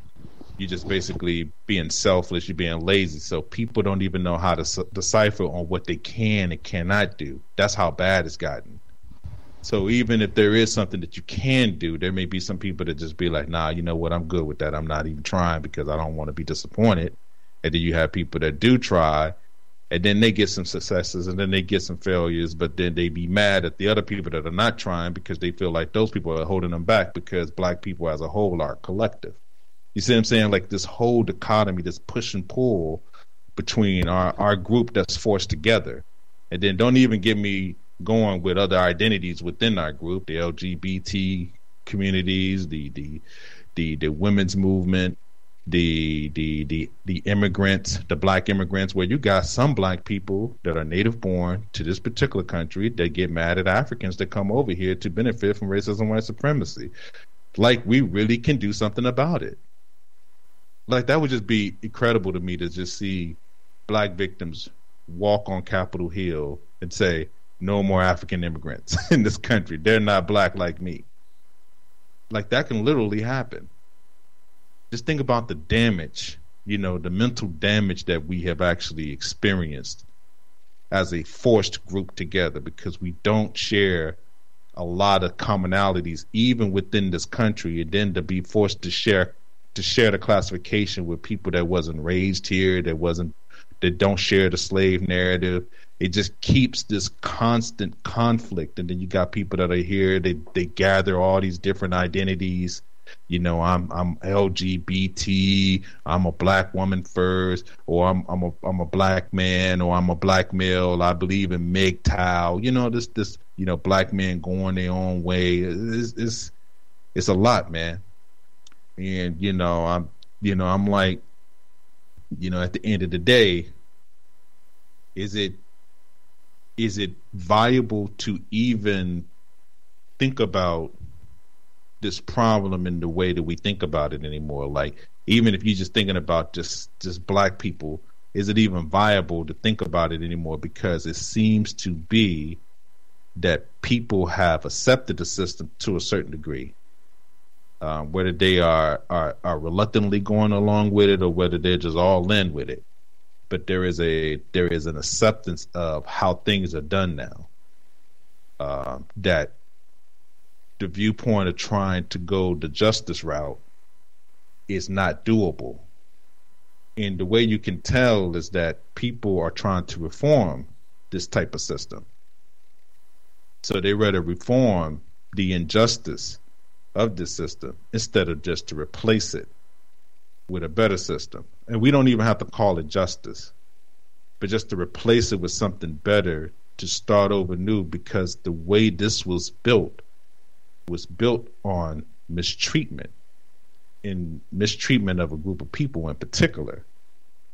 you're just basically being selfish. You're being lazy. So people don't even know how to decipher on what they can and cannot do. That's how bad it's gotten. So even if there is something that you can do, there may be some people that just be like, "Nah, you know what? I'm good with that. I'm not even trying because I don't want to be disappointed." And then you have people that do try and then they get some successes and then they get some failures but then they be mad at the other people that are not trying because they feel like those people are holding them back because black people as a whole are collective. You see what i'm saying? Like this whole dichotomy this push and pull between our, our group that's forced together. And then don't even get me going with other identities within our group the lgbt communities the the the, the women's movement the the the the immigrants, the black immigrants, where you got some black people that are native born to this particular country that get mad at Africans that come over here to benefit from racism and white supremacy. Like we really can do something about it. Like that would just be incredible to me to just see black victims walk on Capitol Hill and say, No more African immigrants [LAUGHS] in this country. They're not black like me. Like that can literally happen just think about the damage, you know, the mental damage that we have actually experienced as a forced group together because we don't share a lot of commonalities even within this country. And then to be forced to share to share the classification with people that wasn't raised here that wasn't that don't share the slave narrative it just keeps this constant conflict. And then you got people that are here they they gather all these different identities you know, I'm I'm LGBT, I'm a black woman first, or I'm I'm a I'm a black man, or I'm a black male. I believe in MGTOW. You know, this this you know, black men going their own way. It's it's, it's a lot, man. And you know, I'm you know, I'm like, you know, at the end of the day, is it is it viable to even think about this problem in the way that we think about it anymore. Like even if you're just thinking about just just black people, is it even viable to think about it anymore? Because it seems to be that people have accepted the system to a certain degree. Uh, whether they are, are are reluctantly going along with it or whether they're just all in with it, but there is a there is an acceptance of how things are done now. Uh, that the viewpoint of trying to go the justice route is not doable. And the way you can tell is that people are trying to reform this type of system. So they rather reform the injustice of this system instead of just to replace it with a better system. And we don't even have to call it justice, but just to replace it with something better to start over new because the way this was built was built on mistreatment in mistreatment of a group of people in particular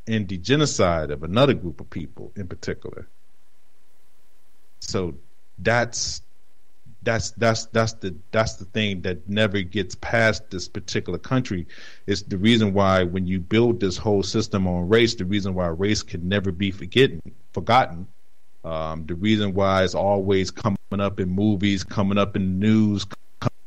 and the genocide of another group of people in particular. So that's that's that's that's the that's the thing that never gets past this particular country. It's the reason why when you build this whole system on race the reason why race can never be forgotten forgotten. Um, the reason why it's always coming up in movies coming up in news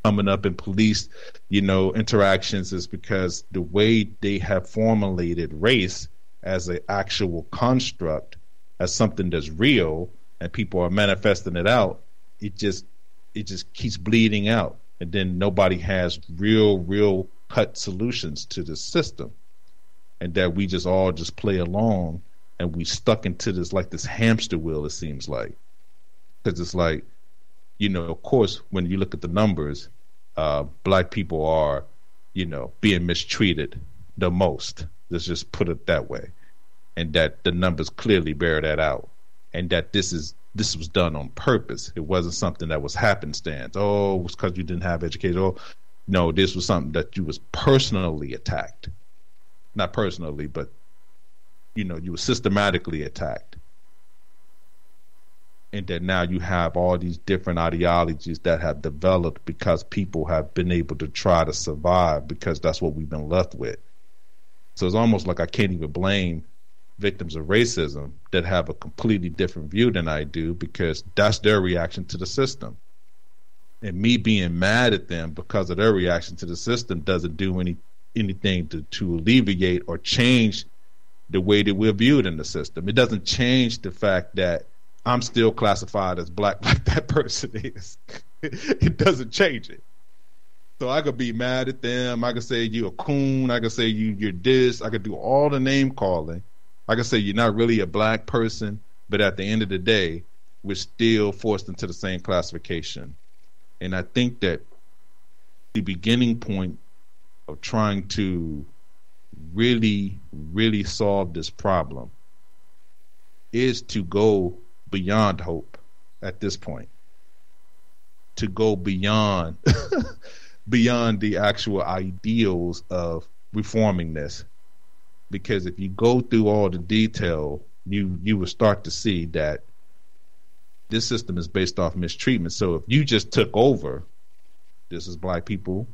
coming up in police, you know, interactions is because the way they have formulated race as an actual construct, as something that's real, and people are manifesting it out, it just it just keeps bleeding out, and then nobody has real, real cut solutions to the system, and that we just all just play along, and we stuck into this like this hamster wheel. It seems like because it's like you know, of course, when you look at the numbers, uh, black people are, you know, being mistreated the most. Let's just put it that way, and that the numbers clearly bear that out, and that this is this was done on purpose. It wasn't something that was happenstance. Oh, it was because you didn't have education. Oh, no, this was something that you was personally attacked, not personally, but you know, you were systematically attacked and that now you have all these different ideologies that have developed because people have been able to try to survive because that's what we've been left with. So it's almost like I can't even blame victims of racism that have a completely different view than I do because that's their reaction to the system. And me being mad at them because of their reaction to the system doesn't do any anything to, to alleviate or change the way that we're viewed in the system. It doesn't change the fact that I'm still classified as black [LAUGHS] like that person is. it doesn't change it. So I could be mad at them. I could say you a coon. I could say you you're this. I could do all the name calling. I could say you're not really a black person, but at the end of the day, we're still forced into the same classification. And I think that the beginning point of trying to really, really solve this problem is to go beyond hope at this point. To go beyond [LAUGHS] beyond the actual ideals of reforming this. Because if you go through all the detail, you you will start to see that this system is based off mistreatment. So if you just took over, this is black people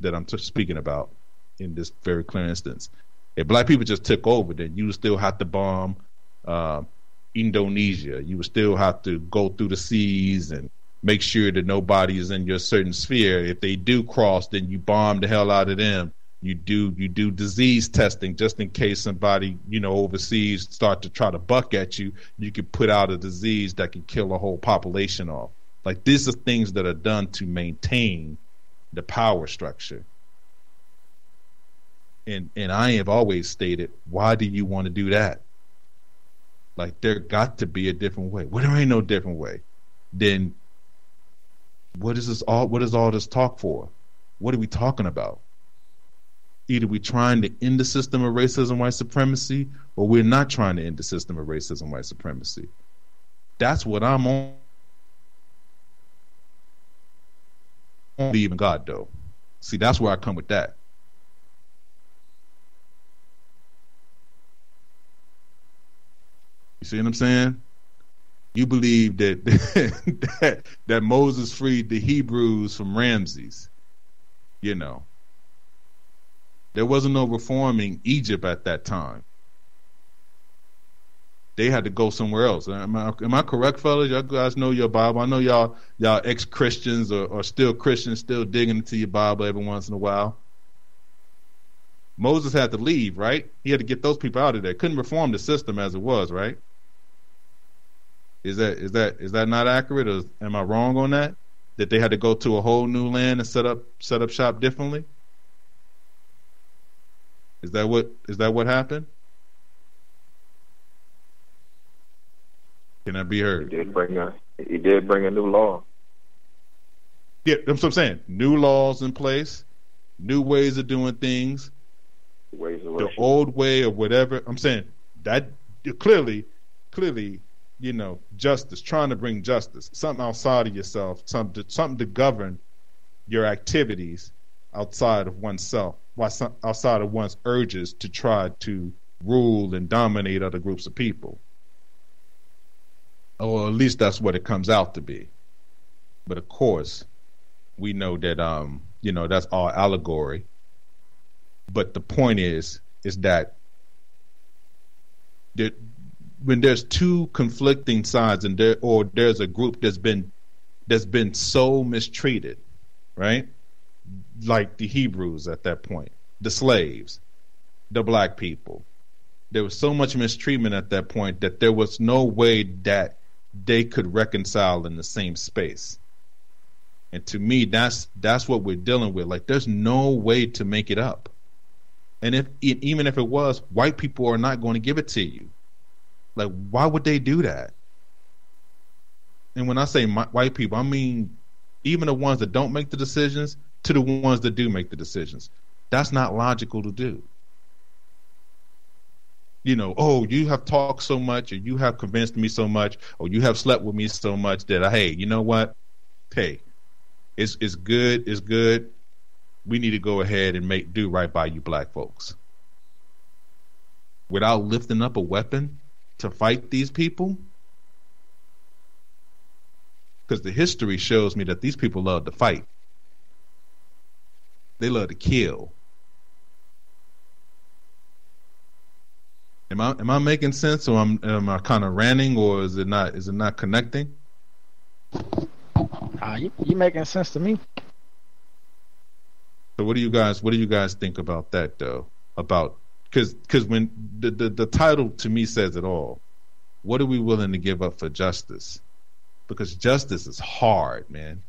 that I'm speaking about in this very clear instance. If black people just took over, then you still have to bomb uh, Indonesia. You would still have to go through the seas and make sure that nobody is in your certain sphere. If they do cross, then you bomb the hell out of them. You do you do disease testing just in case somebody you know overseas start to try to buck at you. You can put out a disease that can kill a whole population off. Like these are things that are done to maintain the power structure. And and I have always stated, why do you want to do that? Like there got to be a different way. Well, there ain't no different way. Then what is this all what is all this talk for? What are we talking about? Either we trying to end the system of racism, white supremacy, or we're not trying to end the system of racism, white supremacy. That's what I'm on. Believe in God, though. See, that's where I come with that. You see what I'm saying? You believe that [LAUGHS] that, that Moses freed the Hebrews from Ramses. You know. There wasn't no reforming Egypt at that time. They had to go somewhere else. Am I, am I correct, fellas? Y'all guys know your Bible. I know y'all y'all ex Christians or, or still Christians, still digging into your Bible every once in a while. Moses had to leave, right? He had to get those people out of there. Couldn't reform the system as it was, right? Is that is that is that not accurate, or am I wrong on that? That they had to go to a whole new land and set up set up shop differently? Is that what is that what happened? Can I be heard? He did bring a he did bring a new law. Yeah, that's what I'm saying. New laws in place, new ways of doing things. Ways of the old way or whatever. I'm saying that clearly, clearly you know, justice, trying to bring justice, something outside of yourself, something to, something to govern your activities outside of oneself, outside of one's urges to try to rule and dominate other groups of people. Or at least that's what it comes out to be. But of course, we know that um, you know, that's all allegory. But the point is is that when there's two conflicting sides and there or there's a group that's been that's been so mistreated, right? Like the Hebrews at that point, the slaves, the black people. There was so much mistreatment at that point that there was no way that they could reconcile in the same space. And to me, that's that's what we're dealing with. Like, there's no way to make it up. And if even if it was, white people are not going to give it to you. Like, why would they do that? And when I say my, white people, I mean even the ones that don't make the decisions to the ones that do make the decisions. That's not logical to do. You know, oh, you have talked so much, or you have convinced me so much, or you have slept with me so much that, I, hey, you know what? Hey, it's it's good, it's good. We need to go ahead and make do right by you, black folks, without lifting up a weapon to fight these people? because the history shows me that these people love to fight. They love to kill. Am I am I making sense, or am, am I kind of ranting, or is it not? Is it not connecting? Uh, you you making sense to me. So what do you guys what do you guys think about that though? About because because when the, the the title to me says it all. What are we willing to give up for justice? Because justice is hard, man.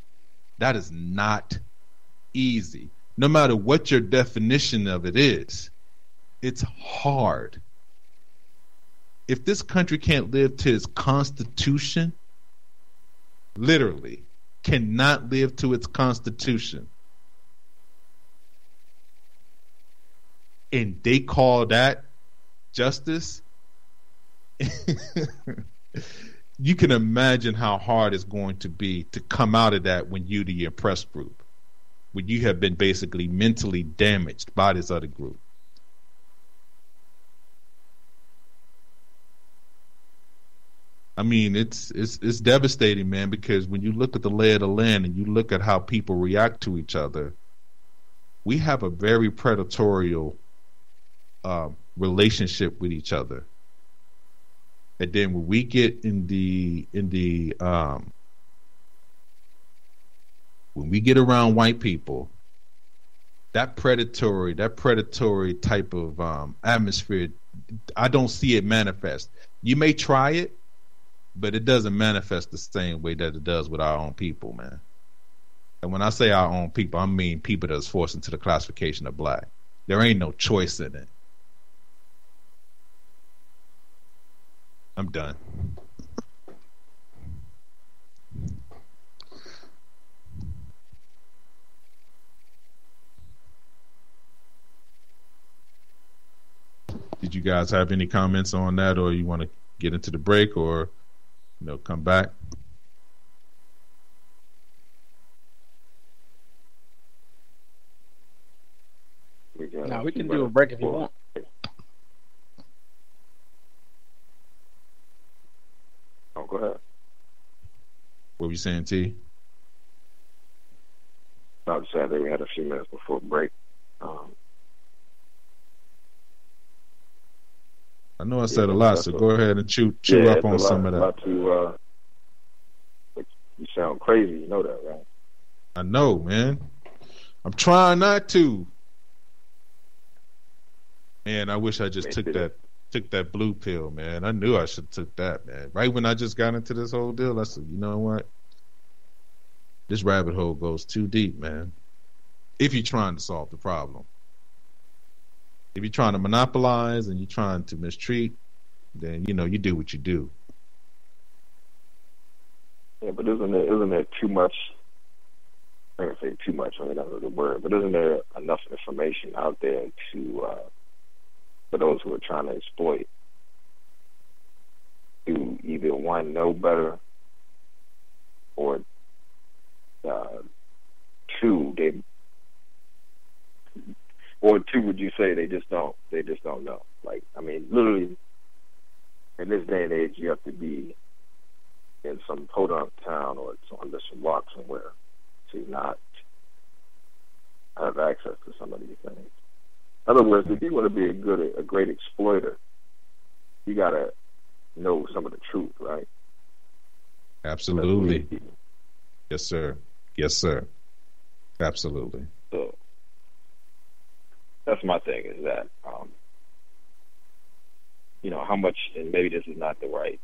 That is not easy. No matter what your definition of it is, it's hard. If this country can't live to its constitution, literally cannot live to its constitution, and they call that justice, [LAUGHS] you can imagine how hard it's going to be to come out of that when you the oppressed group, when you have been basically mentally damaged by this other group. I mean, it's it's it's devastating, man. Because when you look at the lay of the land and you look at how people react to each other, we have a very predatory uh, relationship with each other. And then when we get in the in the um, when we get around white people, that predatory that predatory type of um, atmosphere, I don't see it manifest. You may try it, but it doesn't manifest the same way that it does with our own people, man. And when I say our own people, I mean people that's forced into the classification of black. There ain't no choice in it. I'm done. Did you guys have any comments on that, or you want to get into the break, or you know, come back? No, we can do a break if you want. Go ahead. What were you saying, T? I was saying that we had a few minutes before break. Um, I know I said yeah, a lot, so go ahead and chew chew yeah, up on lot, some of that. To, uh, you sound crazy, you know that, right? I know, man. I'm trying not to. Man, I wish I just took that took that blue pill, man. I knew I should took that, man. Right when I just got into this whole deal, I said, you know what? This rabbit hole goes too deep, man. If you're trying to solve the problem. If you're trying to monopolize and you're trying to mistreat, then you know you do what you do. Yeah, but isn't there isn't there too much? I don't say too much. I mean, that's the word, but isn't there enough information out there to uh, for those who are trying to exploit. To either one know better or uh, two they or two would you say they just don't they just don't know? Like i mean literally in this day and age you have to be in some podunk town or under some rock somewhere to not have access to some of these things in other words, if you want to be a good, a great exploiter, you gotta know some of the truth, right? Absolutely. Yes, sir. Yes, sir. Absolutely. So that's my thing is that, um, you know, how much, and maybe this is not the right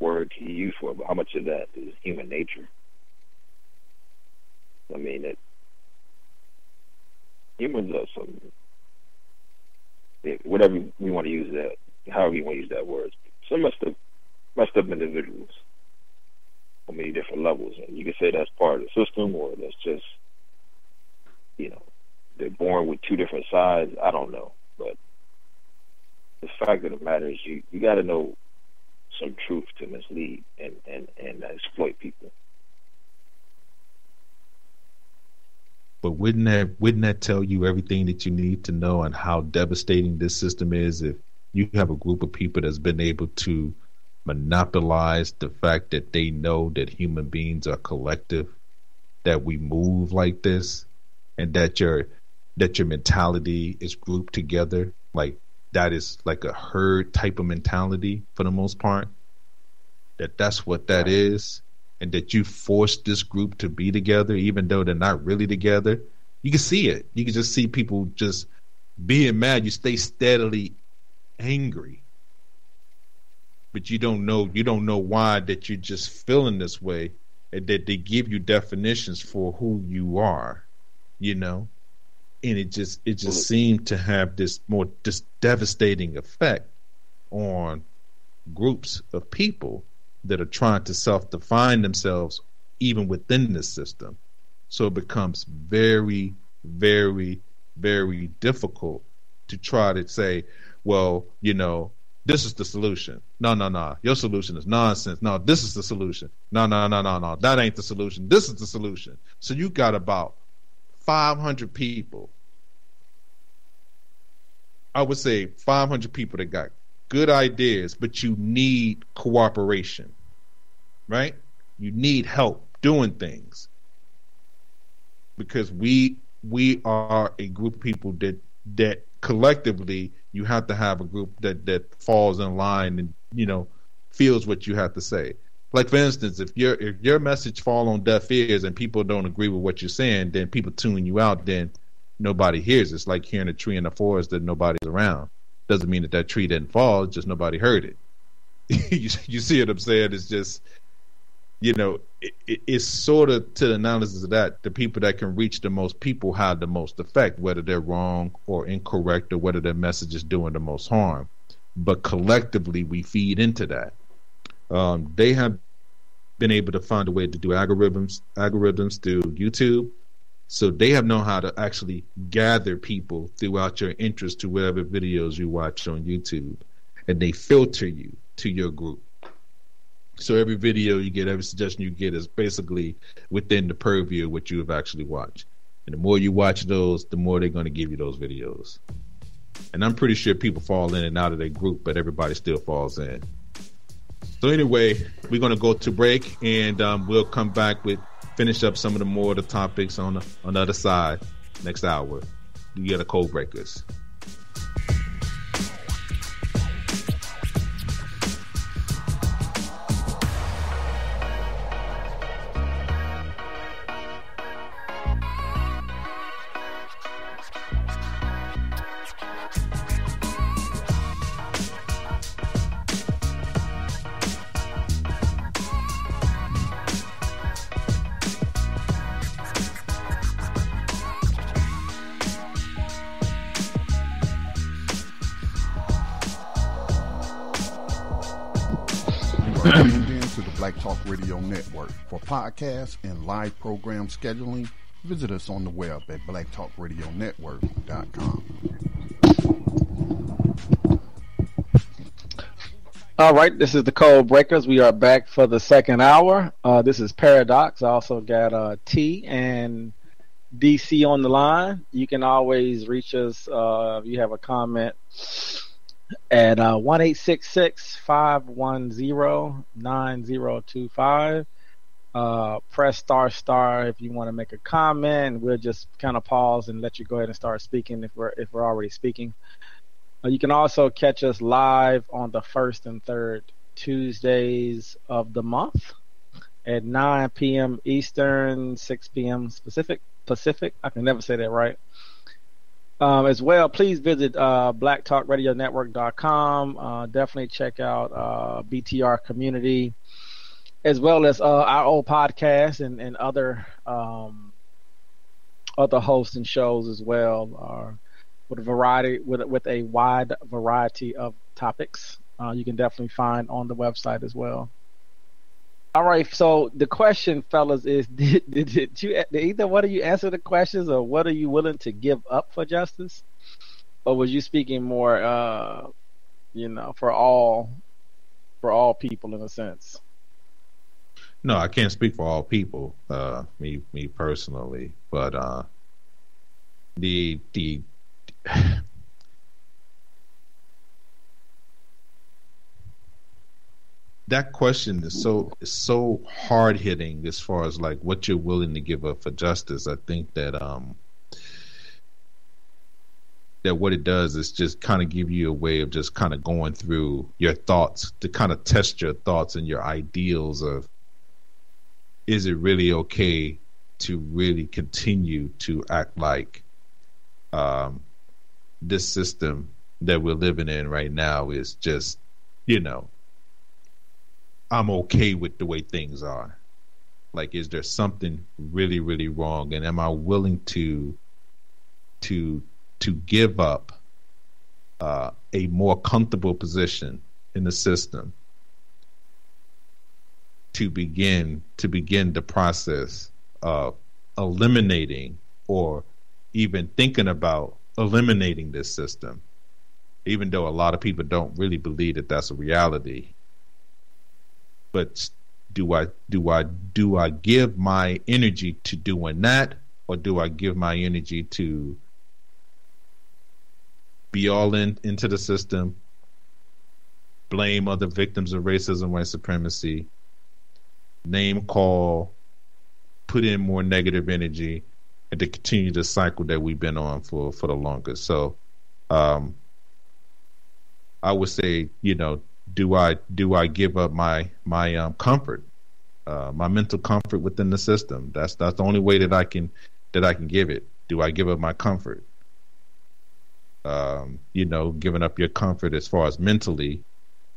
word to use for it, but how much of that is human nature? I mean, it, humans are some whatever we want to use that, however you want to use that word. Some messed up, messed up individuals on many different levels, and you can say that's part of the system, or that's just, you know, they're born with two different sides. I don't know, but the fact of the matter is, you you got to know some truth to mislead and and and exploit people. But wouldn't that wouldn't that tell you everything that you need to know and how devastating this system is if you have a group of people that's been able to monopolize the fact that they know that human beings are collective, that we move like this, and that your that your mentality is grouped together? Like that is like a herd type of mentality for the most part? That that's what that is and that you force this group to be together even though they're not really together you can see it. You can just see people just being mad. You stay steadily angry. But you don't know you don't know why that you're just feeling this way and that they give you definitions for who you are you know? And it just it just seemed to have this more just devastating effect on groups of people that are trying to self-define themselves even within the system so it becomes very very very difficult to try to say well you know this is the solution. No, no, no. Your solution is nonsense. No, this is the solution. No, no, no, no, no. That ain't the solution. This is the solution. So you got about 500 people. I would say 500 people that got good ideas, but you need cooperation, right? You need help doing things because we we are a group of people that that collectively you have to have a group that that falls in line and you know feels what you have to say. Like for instance, if your if your message fall on deaf ears and people don't agree with what you're saying, then people tune you out. Then nobody hears. It's like hearing a tree in the forest that nobody's around. Doesn't mean that that tree didn't fall. Just nobody heard it. [LAUGHS] you, you see what I'm saying? It's just you know, it, it, it's sort of to the analysis of that, the people that can reach the most people have the most effect, whether they're wrong or incorrect or whether their message is doing the most harm. But collectively, we feed into that. Um, they have been able to find a way to do algorithms, algorithms through YouTube. So they have known how to actually gather people throughout your interest to whatever videos you watch on YouTube, and they filter you to your group. So every video you get, every suggestion you get is basically within the purview of what you have actually watched. And the more you watch those, the more they're going to give you those videos. And I'm pretty sure people fall in and out of their group, but everybody still falls in. So anyway, we're going to go to break, and um, we'll come back with finish up some of the more of the topics on the on the other side next hour. You get a code breakers. Podcasts and live program scheduling, visit us on the web at blacktalkradionetwork.com. All right, this is the Code Breakers. We are back for the second hour. Uh, this is Paradox. I also got uh, T and DC on the line. You can always reach us uh, if you have a comment at uh, one eight six six five one zero nine zero two five. Uh, press star star if you want to make a comment. We'll just kind of pause and let you go ahead and start speaking if we're if we're already speaking. Uh, you can also catch us live on the first and third Tuesdays of the month at 9 p.m. Eastern, 6 p.m. Pacific. Pacific. I can never say that right. Um, as well, please visit uh, blacktalkradionetwork.com. Uh, definitely check out uh, BTR Community, as well as uh, our old podcast and, and other um, other hosts and shows as well, uh, with a variety with with a wide variety of topics. Uh, you can definitely find on the website as well. All right. So the question, fellas, is: [LAUGHS] Did, did, did you did either one of you answer the questions, or what are you willing to give up for justice, or was you speaking more, uh, you know, for all for all people in a sense? No, I can't speak for all people. Uh, me me personally, but uh, the the [SIGHS] that question is so is so hard hitting as far as like what you're willing to give up for justice. I think that um that what it does is just kind of give you a way of just kind of going through your thoughts to kind of test your thoughts and your ideals of is it really okay to really continue to act like um, this system that we're living in right now is just, you know, I'm okay with the way things are. Like, is there something really, really wrong? And am I willing to to to give up uh, a more comfortable position in the system to begin to begin the process of eliminating or even thinking about eliminating this system even though a lot of people don't really believe that that's a reality. But do i do i do i give my energy to doing that or do i give my energy to be all in into the system, blame other victims of racism, white supremacy, name call, put in more negative energy, and to continue the cycle that we've been on for for the longest. So, um, I would say, you know, do I do I give up my my um, comfort, uh, my mental comfort within the system? That's that's the only way that I can that I can give it. Do I give up my comfort? um, you know, giving up your comfort as far as mentally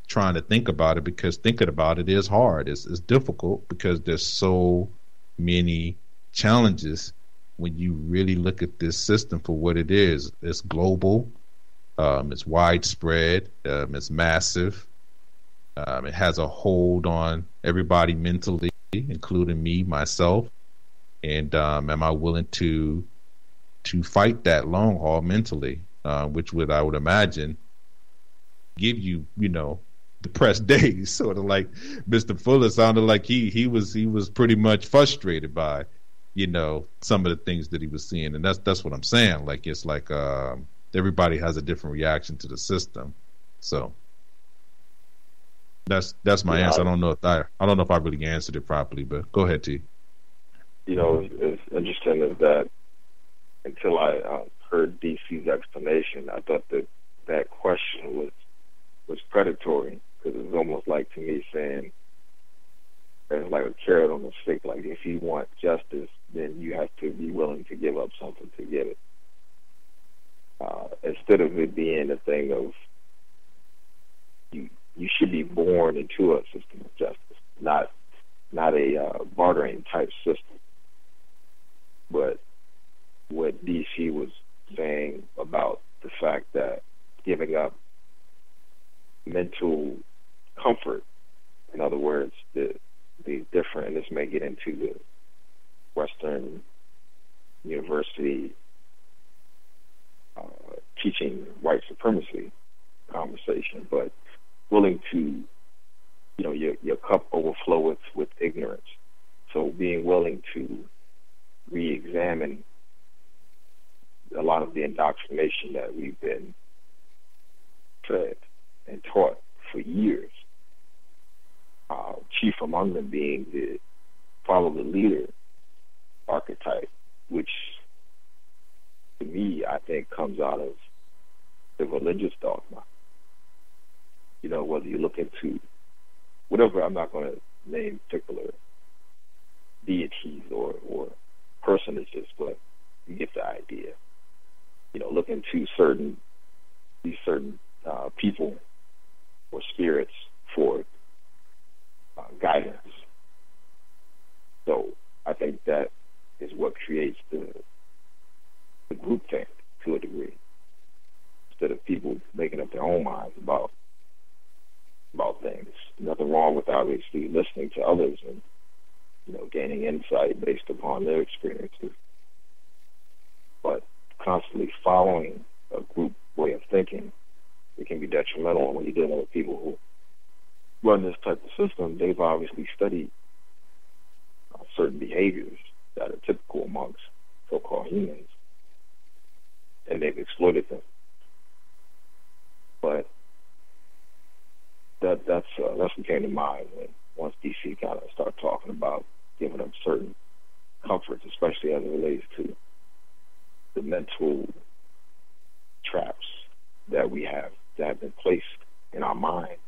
trying to think about it because thinking about it is hard. It's, it's difficult because there's so many challenges when you really look at this system for what it is. It's global, um, it's widespread, um, it's massive. Um, it has a hold on everybody mentally, including me, myself. And um, am I willing to to fight that long haul mentally? uh, which would I would imagine give you, you know, depressed [LAUGHS] days. Sort of like Mr. Fuller sounded like he he was he was pretty much frustrated by, you know, some of the things that he was seeing, and that's that's what I'm saying. Like it's like um, everybody has a different reaction to the system, so. That's that's my yeah, answer. I don't know if I I don't know if I really answered it properly, but go ahead, T. You know, it's interesting is that until I uh, heard DC's explanation, I thought that that question was was predatory because it was almost like to me saying there's like a carrot on a stick. Like if you want justice, then you have to be willing to give up something to get it. Uh, instead of it being a thing of you you should be born into a system of justice, not not a uh, bartering type system. But what DC was saying about the fact that giving up mental comfort, in other words, the the different, and this may get into the Western University uh, teaching white supremacy conversation, but willing to, you know, your your cup overflow with with ignorance. So being willing to re-examine a lot of the indoctrination that we've been fed and taught for years. Uh, chief among them being the follow the leader archetype, which to me I think comes out of the religious dogma. You know, whether you look into whatever, I'm not going to name particular deities or, or personages, but you get the idea you know, look into certain these certain uh, people or spirits for guidance. So I think that is what creates the the group think to a degree, instead of people making up their own minds about about things. Nothing wrong with obviously listening to others and you know gaining insight based upon their experiences, but constantly following a group way of thinking, it can be detrimental. When you're dealing with people who run this type of system, they've obviously studied uh, certain behaviors that are typical amongst so-called humans, and they've exploited them. But that that that's uh, that's what came to mind when once DC kind of started talking about giving them certain comforts, especially as it relates to the mental traps that we have that have been placed in our minds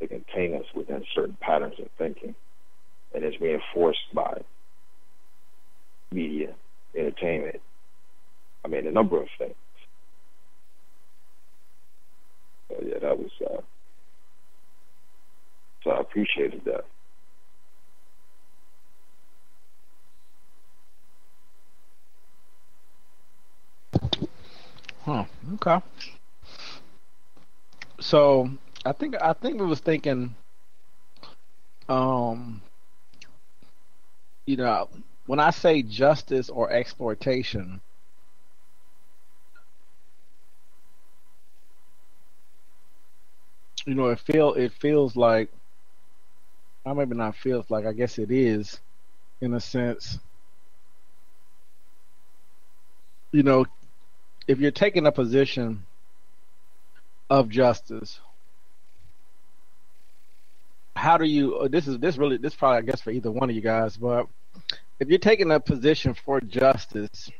to contain us within certain patterns of thinking and is reinforced by media, entertainment, I mean, a number of things. So, yeah, that was, uh, so I appreciated that. Huh. Okay. So I think I think we was thinking, um, you know, when I say justice or exploitation, you know, it feel it feels like, I maybe not feels like. I guess it is, in a sense. You know, if you're taking a position of justice, how do you? uh, This is this really this probably I guess for either one of you guys, but if you're taking a position for justice,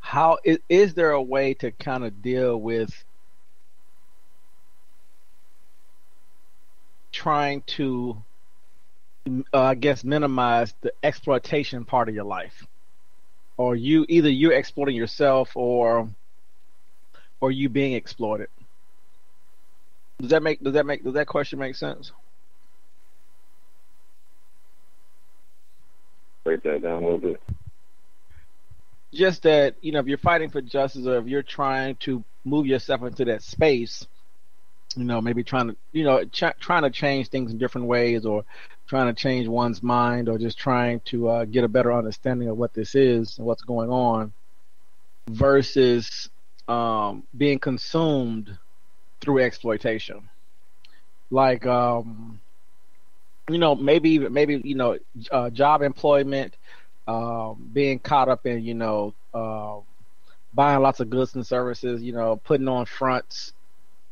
how is, is there a way to kind of deal with trying to, uh, I guess, minimize the exploitation part of your life? or you either you're exploiting yourself or or you being exploited. Does that make does that make does that question make sense? Break that down a little bit. Just that you know, if you're fighting for justice or if you're trying to move yourself into that space, you know, maybe trying to you know ch- trying to change things in different ways or trying to change one's mind or just trying to uh, get a better understanding of what this is and what's going on versus um, being consumed through exploitation. Like, um, you know, maybe maybe you know, uh, job employment, um, being caught up in you know, uh, buying lots of goods and services, you know, putting on fronts,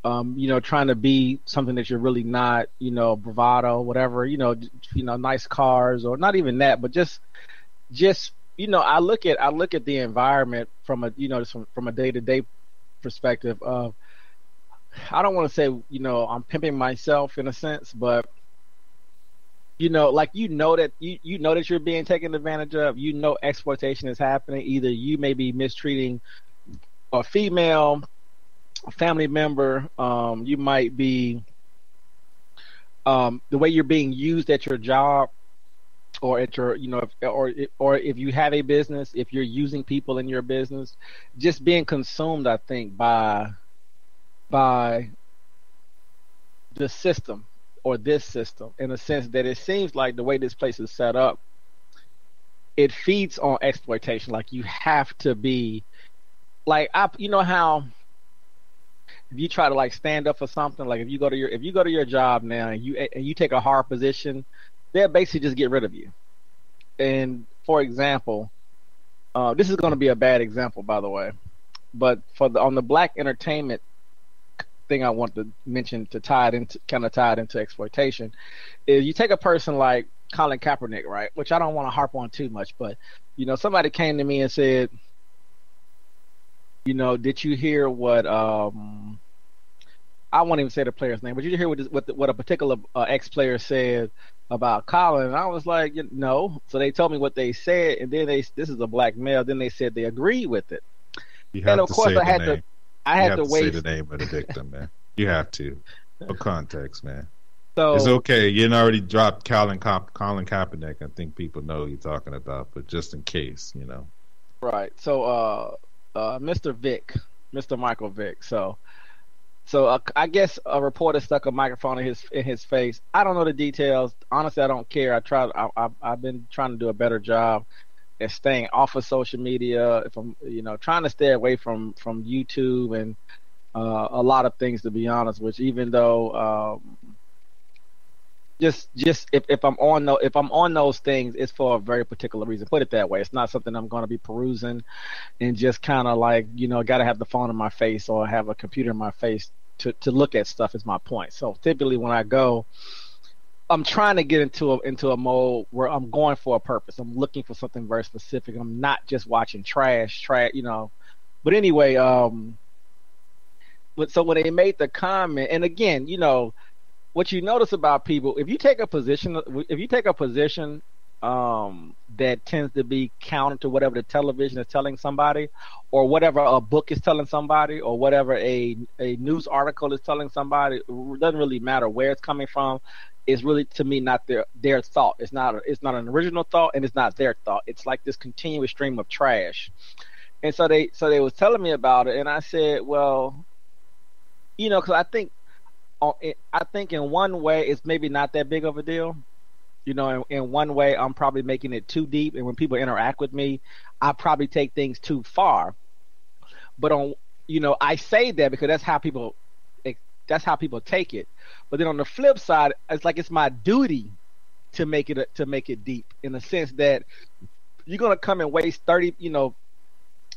um, you know, trying to be something that you're really not, you know, bravado, whatever, you know, you know, nice cars or not even that, but just, just, you know, I look at I look at the environment from a, you know, from, from a day to day perspective of, I don't want to say, you know, I'm pimping myself in a sense, but you know, like you know that you, you know that you're being taken advantage of. You know exploitation is happening. Either you may be mistreating a female, family member. Um, you might be um, the way you're being used at your job, or at your, you know, if, or or if you have a business, if you're using people in your business, just being consumed. I think by by the system or this system in a sense that it seems like the way this place is set up it feeds on exploitation. Like you have to be like I you know how if you try to like stand up for something like if you go to your if you go to your job now and you and you take a hard position they'll basically just get rid of you. And for example uh, this is going to be a bad example by the way but for the on the black entertainment thing I want to mention to tie it into kind of tie it into exploitation is you take a person like Colin Kaepernick, right? Which I don't want to harp on too much, but you know, somebody came to me and said, you know, did you hear what um I won't even say the player's name, but did you hear what this, what, the, what a particular uh, ex player said about Colin? And I was like, no. So they told me what they said, and then they this is a black male. Then they said they agreed with it. You and of course, I had the to name. I had have to to wait. say the name of the victim, man. You have to. For context, man. So It's okay. You already dropped Colin Ka- Colin Kaepernick. I think people know who you're talking about, but just in case, you know. Right. So, uh, uh, Mr. Vick, Mr. Michael Vick. So, so uh, I guess a reporter stuck a microphone in his in his face. I don't know the details. Honestly, I don't care. I tried. I, I I've been trying to do a better job at staying off of social media. If I'm, you know, trying to stay away from from YouTube and uh, a lot of things, to be honest. Which even though. Um, just just if, if I'm on no, if I'm on those things, it's for a very particular reason. Put it that way. It's not something I'm going to be perusing and just kind of like you know got to have the phone in my face or have a computer in my face to to look at stuff. Is my point. So typically when I go, I'm trying to get into a into a mode where I'm going for a purpose. I'm looking for something very specific. I'm not just watching trash, trash, you know. But anyway, um, but so when they made the comment, and again, you know, what you notice about people, if you take a position, if you take a position um, that tends to be counter to whatever the television is telling somebody, or whatever a book is telling somebody, or whatever a a news article is telling somebody. It doesn't really matter where it's coming from. It's really to me not their their thought. It's not it's not an original thought, and it's not their thought. It's like this continuous stream of trash. And so they so they was telling me about it, and I said, well, you know, because I think I think in one way it's maybe not that big of a deal you know, in, in one way, I'm probably making it too deep, and when people interact with me, I probably take things too far. But on, you know, I say that because that's how people, that's how people take it. But then on the flip side, it's like it's my duty to make it to make it deep in the sense that you're gonna come and waste thirty, you know,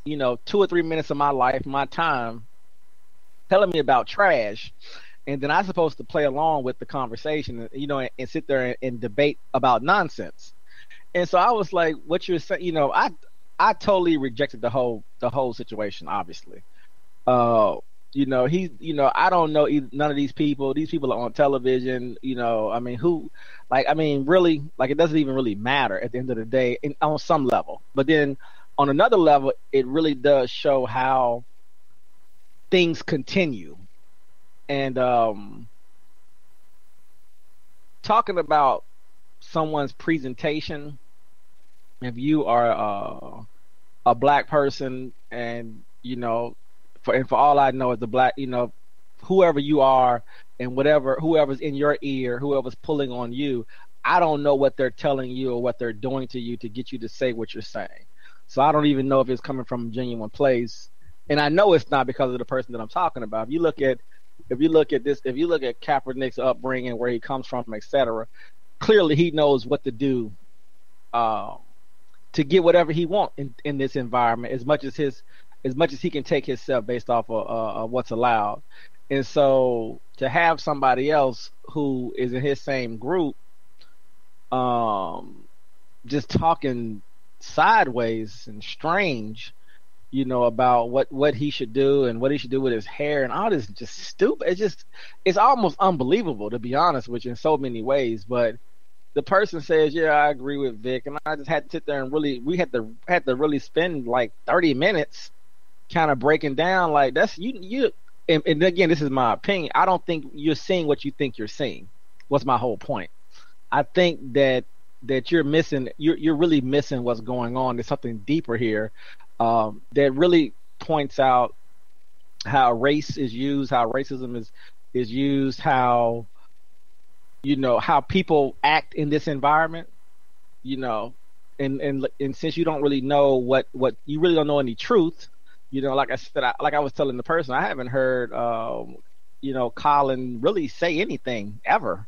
you know, two or three minutes of my life, my time, telling me about trash and then I'm supposed to play along with the conversation, you know, and, and sit there and, and, debate about nonsense. And so I was like, "What you're saying?" You know, I I totally rejected the whole the whole situation. Obviously, uh, you know, he, you know, I don't know none of these people. These people are on television. You know, I mean, who, like, I mean, really, like, it doesn't even really matter at the end of the day, in, on some level. But then, on another level, it really does show how things continue and um, talking about someone's presentation. If you are uh, a black person, and you know, for and for all I know, as a black, you know, whoever you are, and whatever whoever's in your ear, whoever's pulling on you, I don't know what they're telling you or what they're doing to you to get you to say what you're saying. So I don't even know if it's coming from a genuine place. And I know it's not because of the person that I'm talking about. If you look at if you look at this, if you look at Kaepernick's upbringing, where he comes from, etc., clearly he knows what to do uh, to get whatever he wants in, in this environment, as much as his, as much as he can take himself based off of, uh, of what's allowed. And so to have somebody else who is in his same group, um, just talking sideways and strange you know, about what what he should do and what he should do with his hair and all this just stupid. It's just it's almost unbelievable to be honest with you in so many ways. But the person says, "Yeah, I agree with Vick," and I just had to sit there and really we had to had to really spend like thirty minutes kind of breaking down like that's you you. And, and again, this is my opinion. I don't think you're seeing what you think you're seeing. What's my whole point? I think that that you're missing you're you're really missing what's going on. There's something deeper here um, that really points out how race is used, how racism is is used, how you know how people act in this environment. You know, and and and since you don't really know what what you really don't know any truth, you know, like I said, I, like I was telling the person, I haven't heard, um, you know, Colin really say anything ever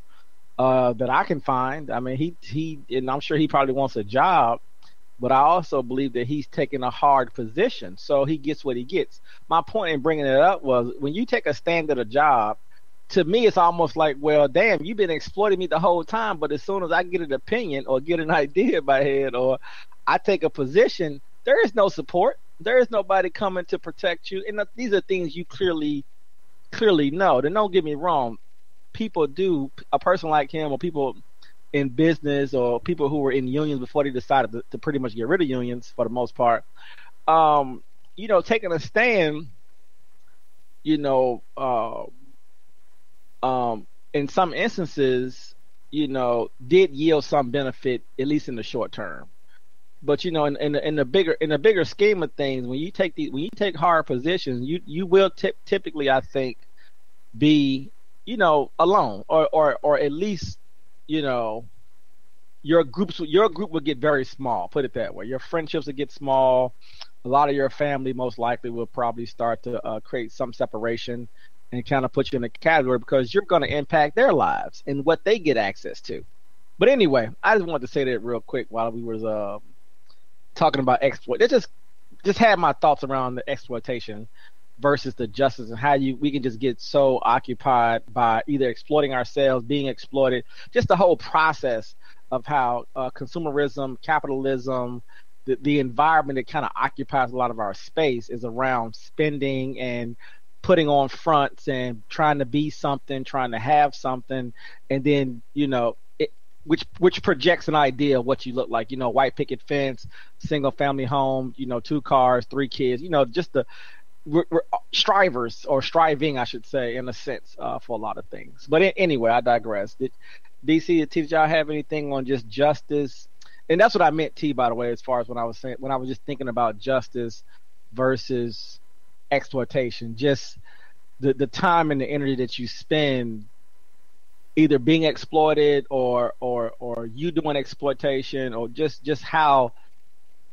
uh, that I can find. I mean, he he, and I'm sure he probably wants a job, but I also believe that he's taking a hard position, so he gets what he gets. My point in bringing it up was when you take a stand at a job, to me it's almost like, well, damn, you've been exploiting me the whole time, but as soon as I get an opinion or get an [LAUGHS] idea in my head or I take a position, there is no support. There is nobody coming to protect you, and these are things you clearly, clearly know. Then don't get me wrong, people do. A person like him or people in business or people who were in unions before they decided to, to pretty much get rid of unions for the most part, um, you know, taking a stand, you know, uh, um, in some instances, you know, did yield some benefit at least in the short term. But you know, in, in, the, in the bigger in the bigger scheme of things, when you take the when you take hard positions, you you will t- typically, I think, be you know alone or or or at least you know, your groups your group will get very small. Put it that way. Your friendships will get small. A lot of your family most likely will probably start to uh, create some separation and kind of put you in a category because you're going to impact their lives and what they get access to. But anyway, I just wanted to say that real quick while we was uh, talking about exploit. It just just had my thoughts around the exploitation versus the justice and how you we can just get so occupied by either exploiting ourselves, being exploited, just the whole process of how uh, consumerism, capitalism, the, the environment that kind of occupies a lot of our space is around spending and putting on fronts and trying to be something, trying to have something, and then you know which which projects an idea of what you look like. You know, white picket fence, single family home, you know, two cars, three kids. You know, just the we're, we're strivers or striving, I should say, in a sense, uh, for a lot of things. But anyway, I digress. Did DC, did y'all have anything on just justice? And that's what I meant, T. By the way, as far as when I was saying when I was just thinking about justice versus exploitation, just the the time and the energy that you spend either being exploited or or or you doing exploitation or just just how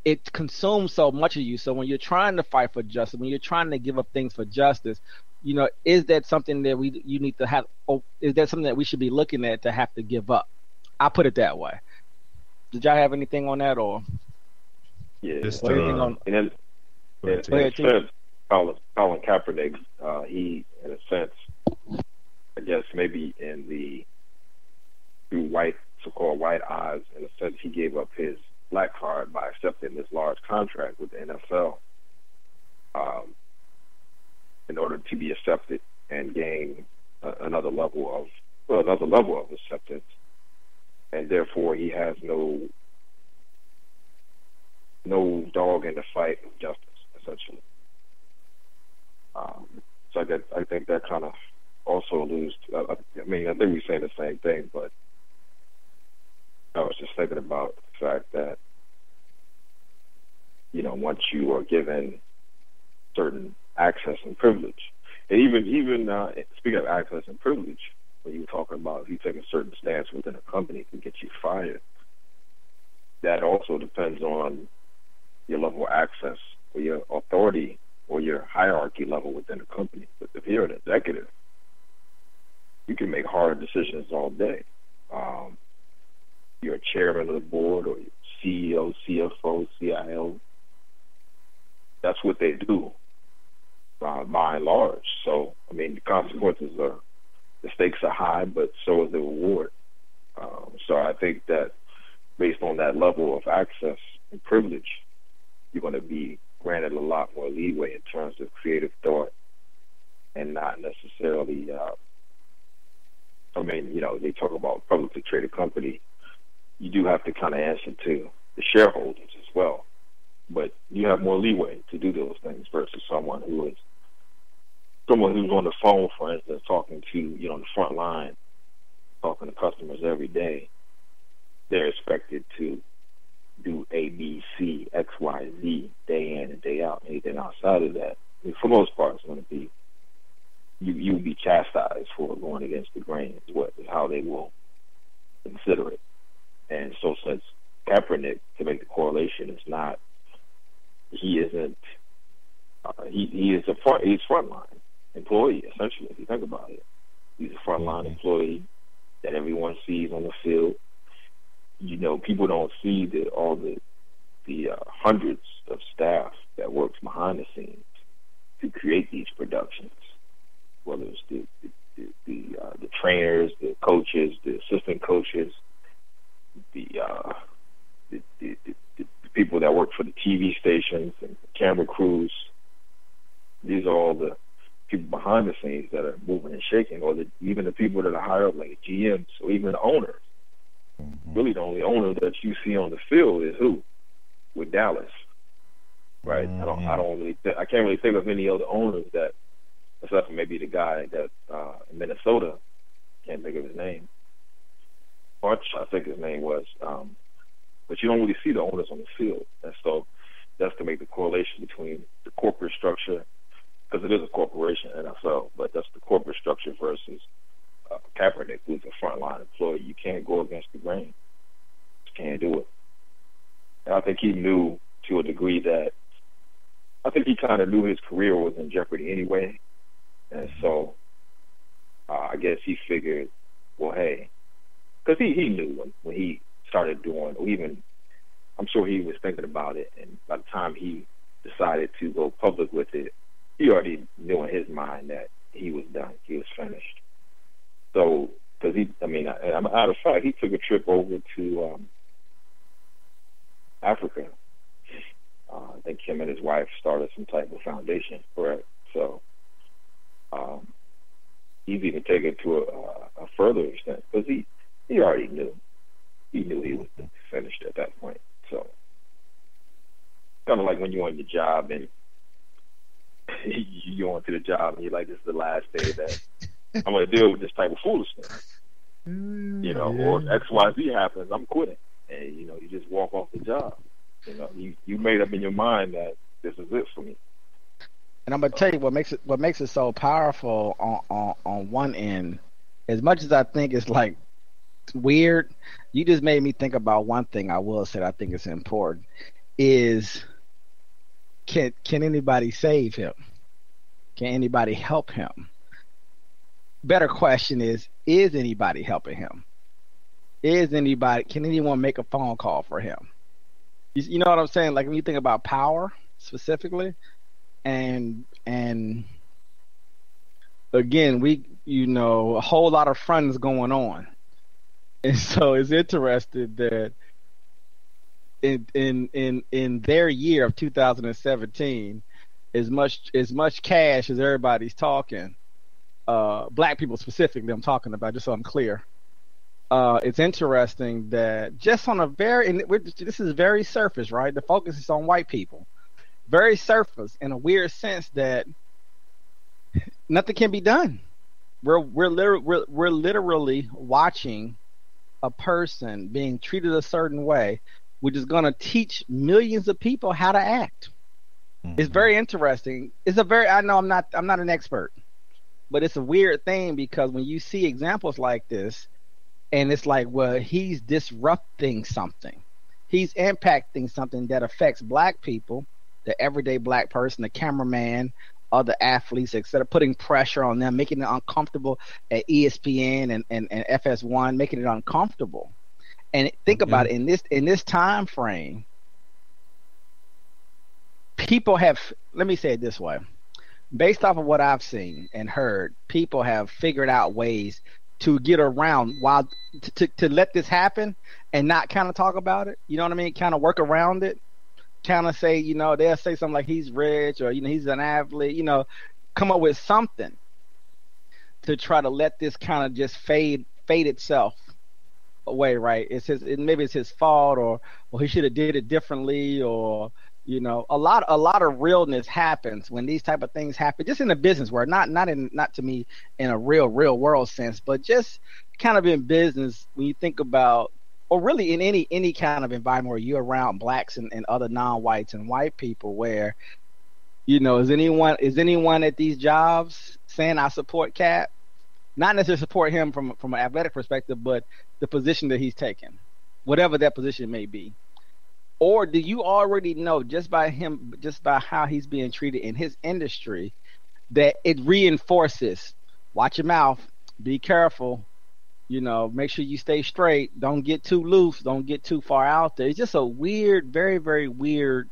it consumes so much of you. So when you're trying to fight for justice, when you're trying to give up things for justice, you know, is that something that we you need to have? Or is that something that we should be looking at to have to give up? I put it that way. Did y'all have anything on that or? Yeah, Just, uh, uh, on, and then Go ahead, in, Tim. in Go a ahead, Tim. sense, Colin, Colin Kaepernick, uh, he, in a sense, I guess maybe in the through white, so-called white eyes, in a sense, he gave up his black card by accepting this large contract with the NFL um, in order to be accepted and gain another level of well, another level of acceptance, and therefore he has no no dog in the fight of justice, essentially. Um, so I, get, I think that kind of also alludes to, I, I mean, I think we say the same thing, but I was just thinking about the fact that, you know, once you are given certain access and privilege, and even, even uh, speaking of access and privilege, when you were talking about if you take a certain stance within a company, it can get you fired. That also depends on your level of access or your authority or your hierarchy level within the company. But if you're an executive, you can make hard decisions all day. Um, you're a chairman of the board or CEO, CFO, CIO. That's what they do uh, by and large. So, I mean, the consequences are, the stakes are high, but so is the reward. Um, so I think that based on that level of access and privilege, you're going to be granted a lot more leeway in terms of creative thought and not necessarily. Uh, I mean, you know, they talk about publicly traded company. You do have to kind of answer to the shareholders as well, but you have more leeway to do those things versus someone who is someone who's on the phone, for instance, talking to you know the front line, talking to customers every day. They're expected to do A, B, C, X, Y, Z day in and day out. Anything outside of that, I mean, for most part, it's going to be you. You will be chastised for going against the grain. Is what how they will consider it. And so, since Kaepernick, to make the correlation, is not he isn't uh, he he is a front he's frontline employee essentially. If you think about it, he's a frontline employee that everyone sees on the field you know, people don't see the all the the uh, hundreds of staff that works behind the scenes to create these productions, whether it's the the the, uh, the trainers, the coaches, the assistant coaches, the, uh, the, the, the the people that work for the TV stations and camera crews. These are all the people behind the scenes that are moving and shaking, or the, even the people that are higher up, like GMs or even the owners. Really the only owner that you see on the field is who? With Dallas, right? I don't, I don't really, th- I can't really think of any other owners that, except for maybe the guy that uh, in Minnesota, can't think of his name. Arch, I think his name was, um, but you don't really see the owners on the field, and so that's to make the correlation between the corporate structure, because it is a corporation, NFL, but that's the corporate structure versus uh, Kaepernick, who's a frontline employee. You can't go against the grain. Just can't do it. And I think he knew to a degree that I think he kind of knew his career was in jeopardy anyway, and so uh, I guess he figured, well, hey, because he he knew when when he started doing, or even I'm sure he was thinking about it, and by the time he decided to go public with it, he already knew in his mind that he was done. He was finished. So, because he, I mean, I, I'm out of fact, he took a trip over to um, Africa. Uh, I think him and his wife started some type of foundation it. So, um, he's even taken it to a, a further extent because he he already knew he knew he was finished at that point. So, kind of like when you're on your job and [LAUGHS] you're go into the job and you're like, this is the last day that I'm going to deal with this type of foolishness. You know, yeah. or X, Y, Z happens, I'm quitting. And, you know, you just walk off the job. You know, you, you made up in your mind that this is it for me. And I'm gonna tell you what makes it what makes it so powerful on, on on one end. As much as I think it's like weird, you just made me think about one thing. I will say I think it's important is can can anybody save him? Can anybody help him? Better question is is anybody helping him? Is anybody can anyone make a phone call for him? You, you know what I'm saying? Like when you think about power specifically, and and again, we you know a whole lot of fronts going on, [LAUGHS] and so it's interesting that in in in in their year of 2017 as much as much cash as everybody's talking uh, black people specifically i'm talking about just so i'm clear uh, it's interesting that just on a very and this is very surface right? The focus is on white people very surface in a weird sense that nothing can be done we're we're, liter- we're, we're literally watching a person being treated a certain way which is going to teach millions of people how to act. Mm-hmm. It's very interesting. It's a very I know I'm not I'm not an expert, but it's a weird thing because when you see examples like this, and it's like, well, he's disrupting something. He's impacting something that affects black people, the everyday black person, the cameraman, other athletes, etc., putting pressure on them, making it uncomfortable at ESPN and, and, and FS1, making it uncomfortable. And think okay. about it in this in this time frame, people have. Let me say it this way: based off of what I've seen and heard, people have figured out ways to get around while to, to, to let this happen and not kind of talk about it. You know what I mean? Kind of work around it. Kind of say, you know, they'll say something like he's rich or you know he's an athlete. You know, come up with something to try to let this kind of just fade fade itself away, right? It's his it, maybe it's his fault or or he should have did it differently or you know a lot a lot of realness happens when these type of things happen just in the business world not not in not to me in a real real world sense but just kind of in business when you think about or really in any any kind of environment where you're around blacks and, and other non-whites and white people where you know is anyone is anyone at these jobs saying i support cap not necessarily support him from from an athletic perspective, but the position that he's taken, whatever that position may be. Or do you already know just by him, just by how he's being treated in his industry, that it reinforces? Watch your mouth. Be careful. You know, make sure you stay straight. Don't get too loose. Don't get too far out there. It's just a weird, very, very weird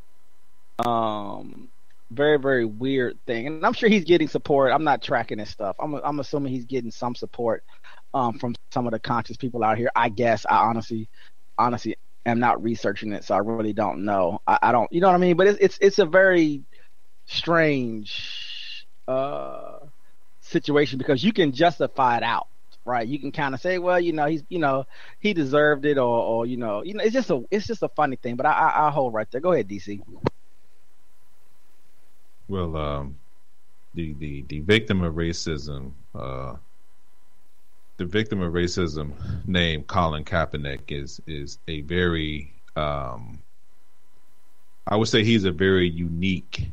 um very very weird thing. And i'm sure he's getting support. I'm not tracking his stuff. I'm, I'm assuming he's getting some support um, from some of the conscious people out here. I guess i honestly honestly am not researching it so i really don't know. I, I don't you know what i mean? But it's it's, it's a very strange uh, situation because you can justify it out right? You can kind of say well you know he's you know he deserved it or or you know you know it's just a it's just a funny thing but i i I'll hold right there. Go ahead dc well, um, the, the, the victim of racism, uh, the victim of racism named Colin Kaepernick is is a very um, I would say he's a very unique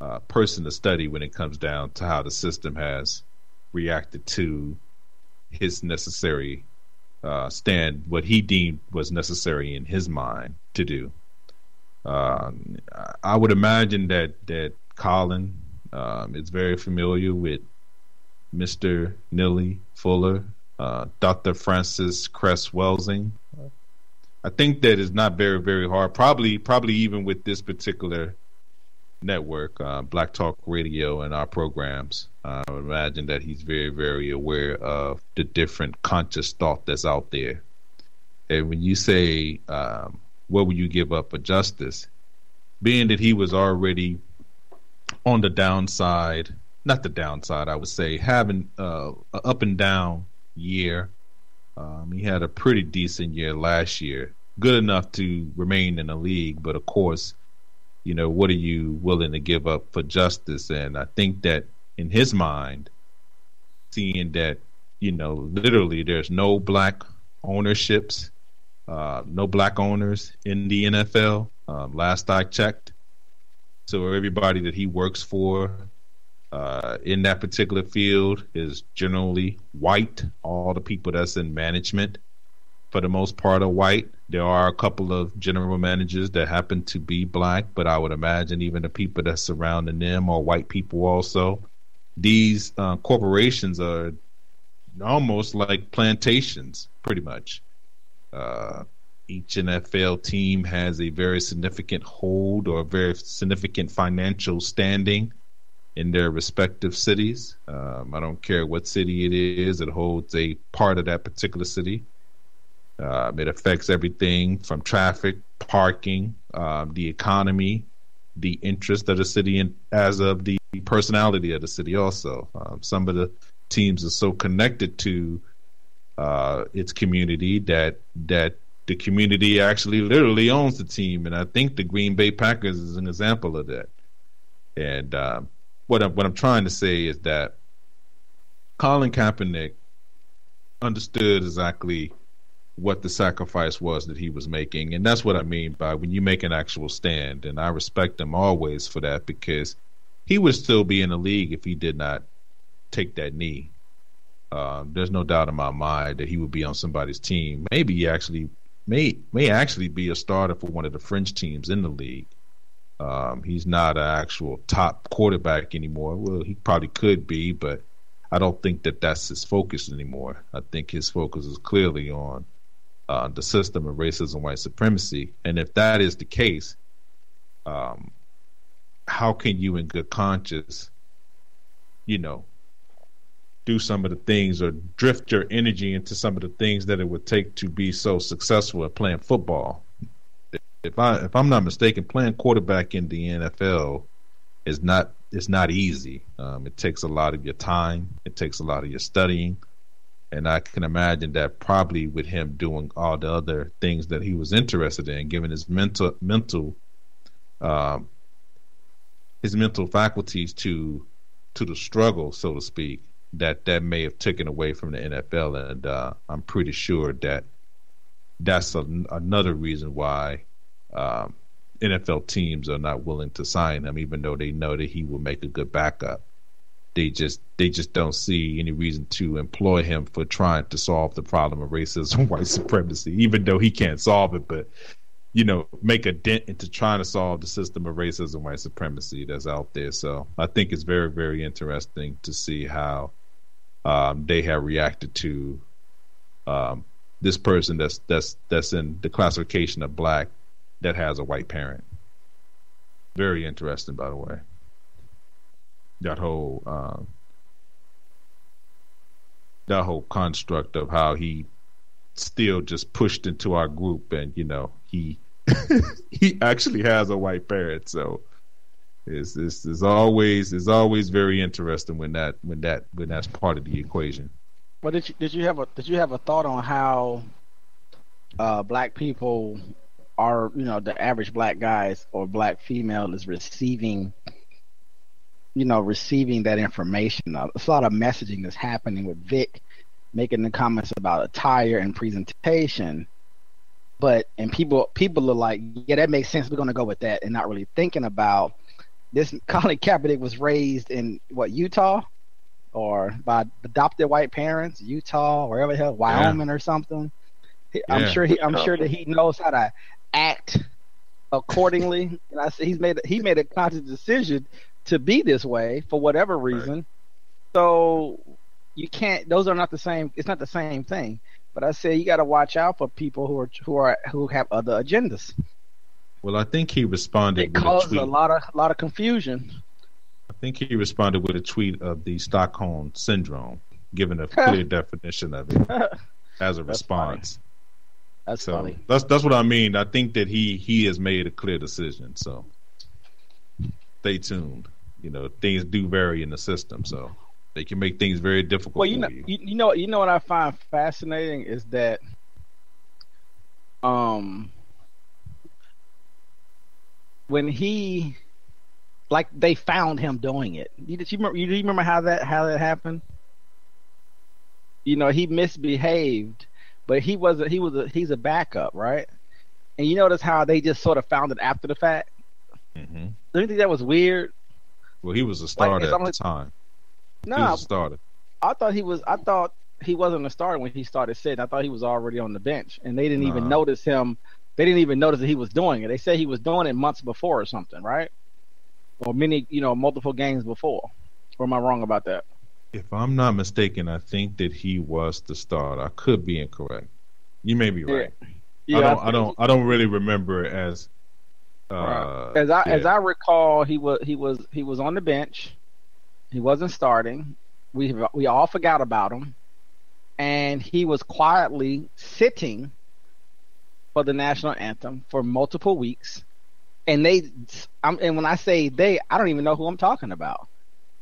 uh, person to study when it comes down to how the system has reacted to his necessary uh, stand, what he deemed was necessary in his mind to do. Uh, I would imagine that that Colin um, is very familiar with Mr. Neely Fuller, uh, Dr. Francis Cress Welsing. I think that is not very very hard. Probably probably even with this particular network, uh, Black Talk Radio, and our programs. Uh, I imagine that he's very, very aware of the different conscious thought that's out there. And when you say, um, what would you give up for justice? Being that he was already on the downside, not the downside, I would say, having uh, an up and down year. Um, he had a pretty decent year last year, good enough to remain in the league, but of course, you know, what are you willing to give up for justice? And I think that in his mind, seeing that, you know, literally there's no black ownerships, uh, no black owners in the NFL. Um, last I checked, so everybody that he works for uh, in that particular field is generally white. All the people that's in management, for the most part, are white. There are a couple of general managers that happen to be black, but I would imagine even the people that surrounding them are white people also. These uh, corporations are almost like plantations, pretty much. Uh, each NFL team has a very significant hold or very significant financial standing in their respective cities. Um, I don't care what city it is, it holds a part of that particular city. Um, it affects everything from traffic, parking, um, the economy, the interest of the city, and as of the personality of the city. Also, um, some of the teams are so connected to uh, its community that that the community actually literally owns the team, and I think the Green Bay Packers is an example of that. And um, what I'm what I'm trying to say is that Colin Kaepernick understood exactly what the sacrifice was that he was making, and that's what I mean by when you make an actual stand. And I respect him always for that because he would still be in the league if he did not take that knee. Um, there's no doubt in my mind that he would be on somebody's team. Maybe he actually may may actually be a starter for one of the French teams in the league. Um, he's not an actual top quarterback anymore. Well, he probably could be, but I don't think that that's his focus anymore. I think his focus is clearly on uh, the system of racism, white supremacy. And if that is the case, um, how can you, in good conscience, you know, do some of the things or drift your energy into some of the things that it would take to be so successful at playing football. If I if I'm not mistaken, playing quarterback in the NFL is not it's not easy. Um, it takes a lot of your time. It takes a lot of your studying, and I can imagine that probably with him doing all the other things that he was interested in, given his mental mental um, his mental faculties to to the struggle, so to speak that that may have taken away from the NFL, and uh, I'm pretty sure that that's a, another reason why um, NFL teams are not willing to sign him, even though they know that he will make a good backup. They just they just don't see any reason to employ him for trying to solve the problem of racism, [LAUGHS] white supremacy, even though he can't solve it. But you know, make a dent into trying to solve the system of racism, white supremacy that's out there. So I think it's very, very interesting to see how um, they have reacted to um, this person that's that's that's in the classification of black that has a white parent. Very interesting, by the way. That whole um, that whole construct of how he still just pushed into our group, and you know he [LAUGHS] he actually has a white parent, so it's, it's, it's always it's always very interesting when that when that when that's part of the equation. Well, did you did you have a did you have a thought on how uh, black people are you know the average black guys or black female is receiving you know receiving that information? A lot of messaging that's happening with Vick making the comments about attire and presentation but and people people are like, yeah, that makes sense. We're gonna go with that, and not really thinking about this [LAUGHS] Colin Kaepernick was raised in what Utah or by adopted white parents, Utah, wherever the hell, Wyoming yeah. or something. I'm yeah. sure he I'm sure that he knows how to act accordingly. [LAUGHS] and I said he's made he made a conscious decision to be this way for whatever reason. Right. So you can't those are not the same it's not the same thing. But I say you got to watch out for people who are who are who have other agendas. Well, I think he responded. It with caused a, tweet. a lot of lot of confusion. I think he responded with a tweet of the Stockholm syndrome, giving a [LAUGHS] clear definition of it as a That's response. That's So funny. that's that's what I mean. I think that he he has made a clear decision. So stay tuned. You know, things do vary in the system, so they can make things very difficult Well, you know, you. you, know, you know what I find fascinating is that, um, when he, like, they found him doing it. You, did you remember? You, you remember how that how that happened? You know, he misbehaved, but he wasn't. He was a he's a backup, right? And you notice how they just sort of found it after the fact. hmm Don't you think that was weird? Well, he was a starter it's at the time. No, a starter. I thought he was. I thought he wasn't a starter when he started sitting. I thought he was already on the bench, and they didn't even notice him. They didn't even notice that he was doing it. They said he was doing it months before or something, right? Or many, you know, multiple games before. Or am I wrong about that? If I'm not mistaken, I think that he was the starter. I could be incorrect. You may be right. Yeah, I don't. I, think don't. I don't really remember it as. Uh, As I as. I recall, he was he was he was on the bench. He wasn't starting. We we all forgot about him, and he was quietly sitting for the national anthem for multiple weeks. And they, I'm, and when I say they, I don't even know who I'm talking about,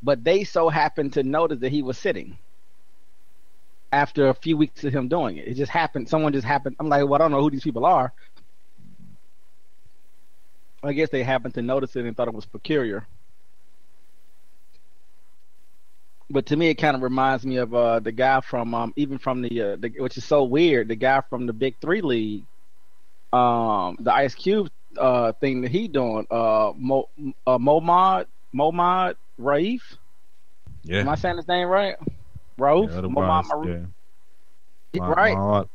but they so happened to notice that he was sitting after a few weeks of him doing it. It just happened. Someone just happened. I'm like, well, I don't know who these people are. I guess they happened to notice it and thought it was peculiar. But to me, it kind of reminds me of uh, the guy from um, even from the, uh, the which is so weird. The guy from the Big Three League, um, the Ice Cube uh, thing that he doing. Uh, Mo, uh, Momad Momad Raif. yeah. Am I saying his name right? Rauf. yeah, Momad Maruf. yeah. Right.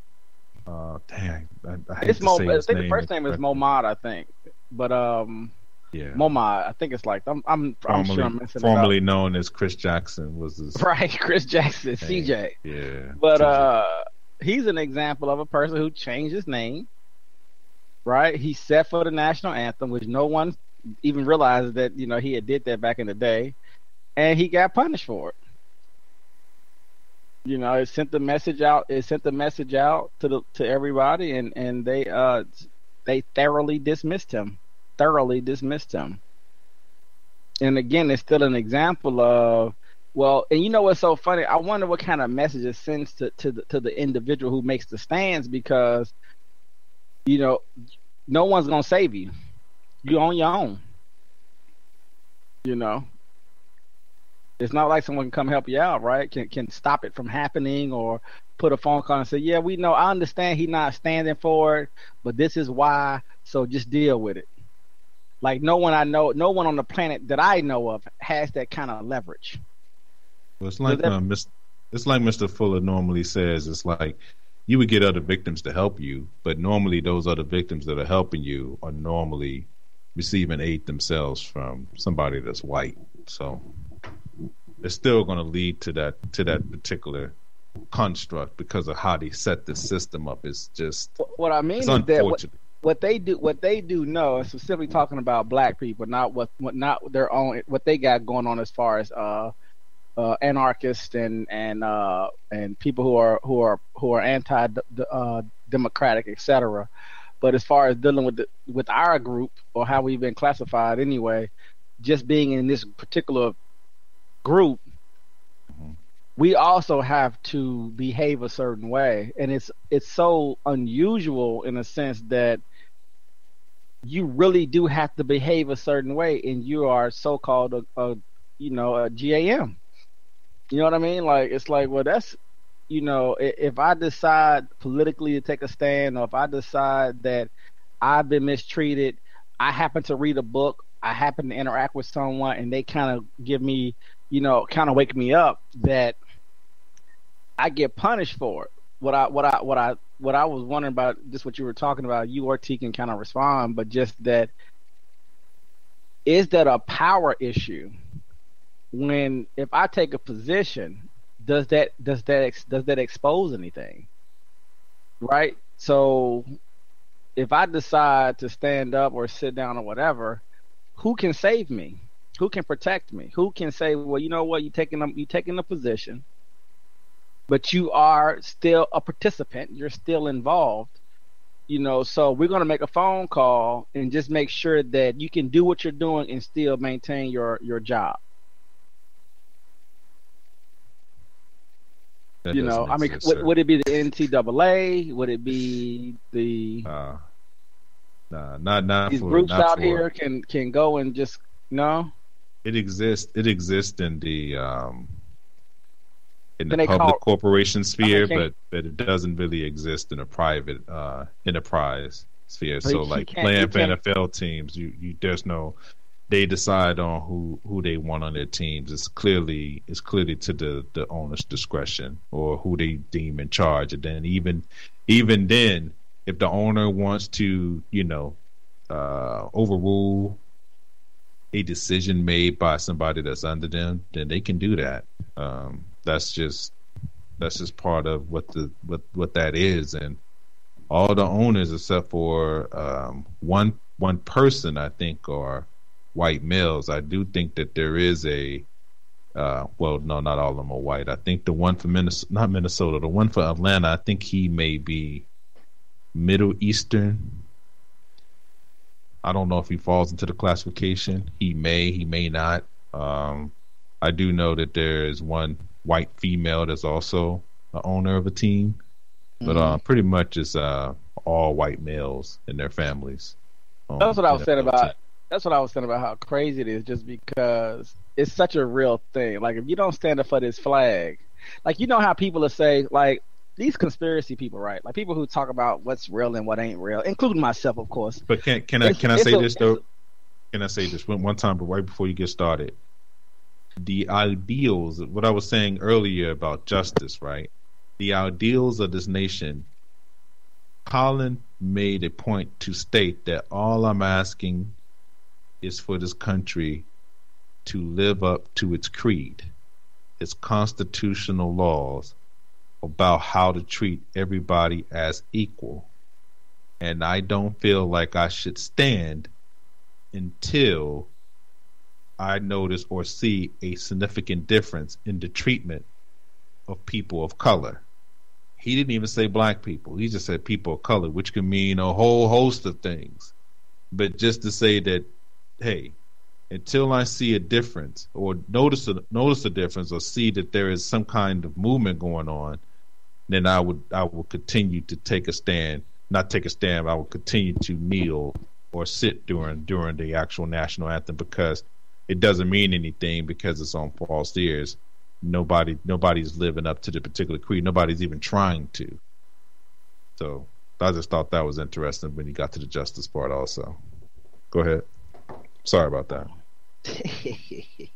Uh, dang, I, I hate It's to Mo. say I his think the first name is. Momad. I think, but um, Yeah. Momad. I think it's like I'm. I'm. I'm formerly, sure I'm missing formerly known as Chris Jackson was his [LAUGHS] Right, Chris Jackson, name. CJ. Yeah. But CJ. uh he's an example of a person who changed his name. Right? He set for the national anthem, which no one even realized that, you know, he had did that back in the day. And he got punished for it. You know, it sent the message out it sent the message out to the to everybody and, and they uh they thoroughly dismissed him. Thoroughly dismissed him. And again, it's still an example of well, and you know what's so funny? I wonder what kind of message it sends to to the, to the individual who makes the stands because, you know, no one's gonna save you. You're on your own. You know, it's not like someone can come help you out, right? Can can stop it from happening or put a phone call and say, yeah, we know, I understand he's not standing for it, but this is why. So just deal with it. Like no one I know, no one on the planet that I know of has that kind of leverage. Well, it's like uh, Mis- it's like Mr. Fuller normally says. It's like you would get other victims to help you, but normally those other victims that are helping you are normally receiving aid themselves from somebody that's white. So it's still going to lead to that to that particular construct because of how they set the system up. It's just What I mean is that what, what they do, what they do know, and specifically talking about black people, not what, what not their own, what they got going on as far as uh, uh, anarchists and and uh, and people who are who are who are anti uh, democratic, etc. But as far as dealing with the, with our group or how we've been classified anyway, just being in this particular group, Mhm. we also have to behave a certain way, and it's it's so unusual in a sense that you really do have to behave a certain way, and you are so-called a, a you know a GAM. You know what I mean? Like it's like, well, that's you know, if I decide politically to take a stand, or if I decide that I've been mistreated, I happen to read a book, I happen to interact with someone, and they kind of give me, you know, kind of wake me up that I get punished for it. What I what I what I what I was wondering about, just what you were talking about, you or T can kind of respond, but just that is that a power issue? When if I take a position, does that does that does that expose anything? Right. So if I decide to stand up or sit down or whatever, who can save me? Who can protect me? Who can say, well, you know what, you taking a, you taking a position, but you are still a participant. You're still involved. You know, so we're gonna make a phone call and just make sure that you can do what you're doing and still maintain your your job. That you know, I mean, exist, would, would it be the NCAA? Would it be the Uh, nah, not not these for groups not out for, here can can go and just no? It exists. It exists in the um in the public call- corporation sphere, but but it doesn't really exist in a private uh enterprise sphere. So So you- you like playing for NFL teams, you you there's no they decide on who who they want on their teams. It's clearly it's clearly to the the owner's discretion or who they deem in charge. And then even even then, if the owner wants to, you know, uh, overrule a decision made by somebody that's under them, then they can do that. Um, that's just that's just part of what the what what that is, and all the owners except for um, one one person, I think, are white males. I do think that there is a uh, well, no, not all of them are white. I think the one for Minnesota, not Minnesota, the one for Atlanta, I think he may be Middle Eastern. I don't know if he falls into the classification. He may, he may not. Um, I do know that there is one white female that's also the owner of a team, but Mm-hmm. uh, pretty much it's uh, all white males and their families. Um, That's what I was saying about. team. That's what I was saying about how crazy it is, just because it's such a real thing. Like if you don't stand up for this flag, like you know how people will say, like these conspiracy people, right? Like people who talk about what's real and what ain't real, including myself, of course. But can can I can I say a- this though? Can I say this one one time, but right before you get started? The ideals, what I was saying earlier about justice, right? The ideals of this nation. Colin made a point to state that all I'm asking is for this country to live up to its creed, its constitutional laws about how to treat everybody as equal and I don't feel like I should stand until I notice or see a significant difference in the treatment of people of color. He didn't even say black people. He just said people of color, which can mean a whole host of things. But just to say that, hey, until I see a difference or notice a notice a difference or see that there is some kind of movement going on, then I would I will continue to take a stand. Not take a stand, I will continue to kneel or sit during during the actual national anthem because it doesn't mean anything because it's on false ears. Nobody nobody's living up to the particular creed. Nobody's even trying to. So I just thought that was interesting when you got to the justice part also. Go ahead. Sorry about that. [LAUGHS]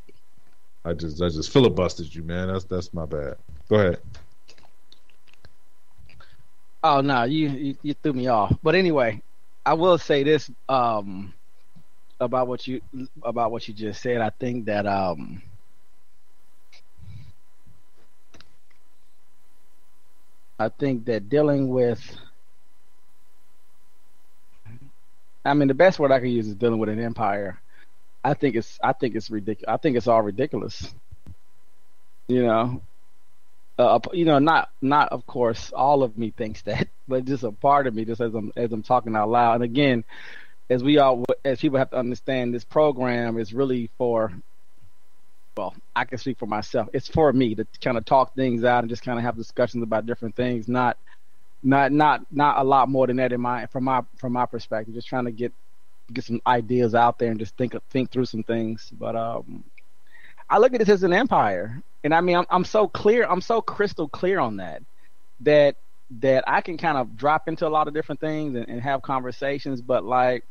I just I just filibustered you, man. That's that's my bad. Go ahead. Oh no, you, you you threw me off. But anyway, I will say this um about what you about what you just said. I think that um I think that dealing with I mean the best word I can use is dealing with an empire. I think it's I think it's ridiculous. I think it's all ridiculous. You know, uh, you know, not not of course all of me thinks that, [LAUGHS] but just a part of me, just as I'm as I'm talking out loud. And again, as we all as people have to understand, this program is really for. Well, I can speak for myself. It's for me to kind of talk things out and just kind of have discussions about different things. Not, not, not, not a lot more than that in my from my from my perspective. Just trying to get get some ideas out there and just think think through some things. But um, I look at this as an empire, and I mean, I'm I'm so clear, I'm so crystal clear on that, that that I can kind of drop into a lot of different things and, and have conversations. But like,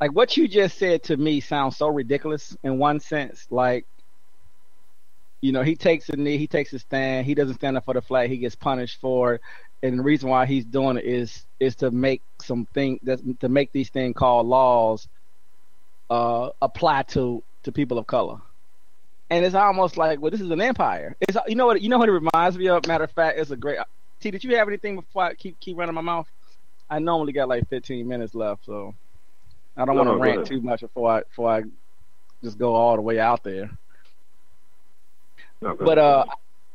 like what you just said to me sounds so ridiculous in one sense. Like, you know, he takes a knee, he takes a stand, he doesn't stand up for the flag, he gets punished for it. And the reason why he's doing it is is to make something that to make these things called laws uh, apply to to people of color. And it's almost like, well, this is an empire. It's you know what you know what it reminds me of. Matter of fact, it's a great. T, did you have anything before I keep keep running my mouth? I normally got like 15 minutes left, so I don't No, want to no, rant too much before I before I just go all the way out there. No, But uh,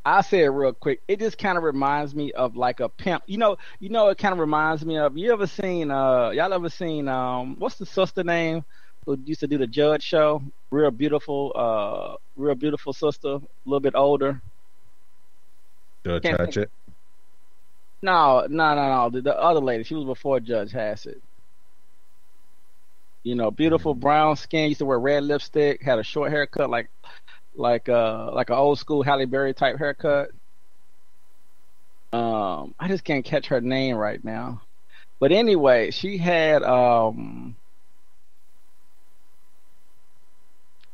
I say it real quick. It just kind of reminds me of like a pimp. You know, you know, it kind of reminds me of. You ever seen? Uh, y'all ever seen? Um, what's the sister name who used to do the Judge show? Real beautiful, uh, real beautiful sister, a little bit older. Judge Can't think- No, no, no, no. The, the other lady, she was before Judge Hatchett. You know, beautiful brown skin. Used to wear red lipstick. Had a short haircut, like, like, uh, like an old school Halle Berry type haircut. Um, I just can't catch her name right now. But anyway, she had, um,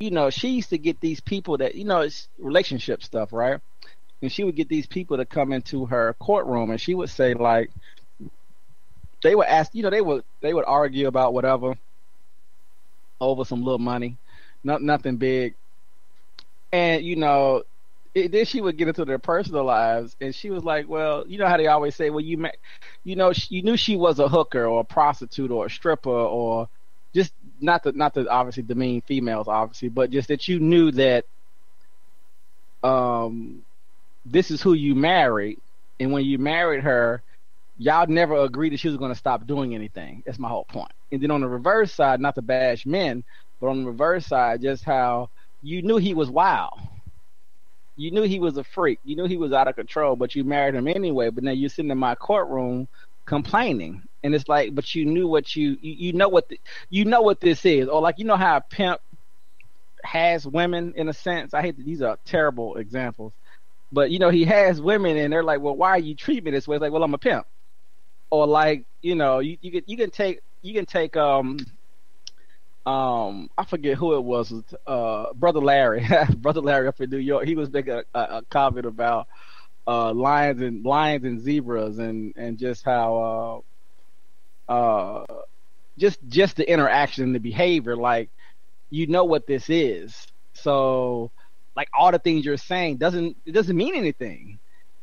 you know, she used to get these people that, you know, it's relationship stuff, right? and she would get these people to come into her courtroom and she would say like they would ask you know they would they would argue about whatever over some little money not nothing big and you know it, then she would get into their personal lives and she was like well you know how they always say well you met you know she, you knew she was a hooker or a prostitute or a stripper or not to not to obviously demean females obviously but just that you knew that um this is who you married, and when you married her, y'all never agreed that she was going to stop doing anything. That's my whole point. And then on the reverse side, not to bash men, but on the reverse side, just how you knew he was wild. You knew he was a freak. You knew he was out of control, but you married him anyway. But now you're sitting in my courtroom complaining, and it's like, but you knew what you you, you know what the, you know what this is, or like you know how a pimp has women in a sense. I hate that these are terrible examples. But you know he has women and they're like well why are you treating me this way? It's like well i'm a pimp. Or like you know you, you can you can take you can take um um i forget who it was uh brother larry. [LAUGHS] Brother larry up in new york. He was making a, a, a comment about uh lions and lions and zebras and and just how uh uh just just the interaction the behavior like you know what this is. So like all the things you're saying doesn't it doesn't mean anything.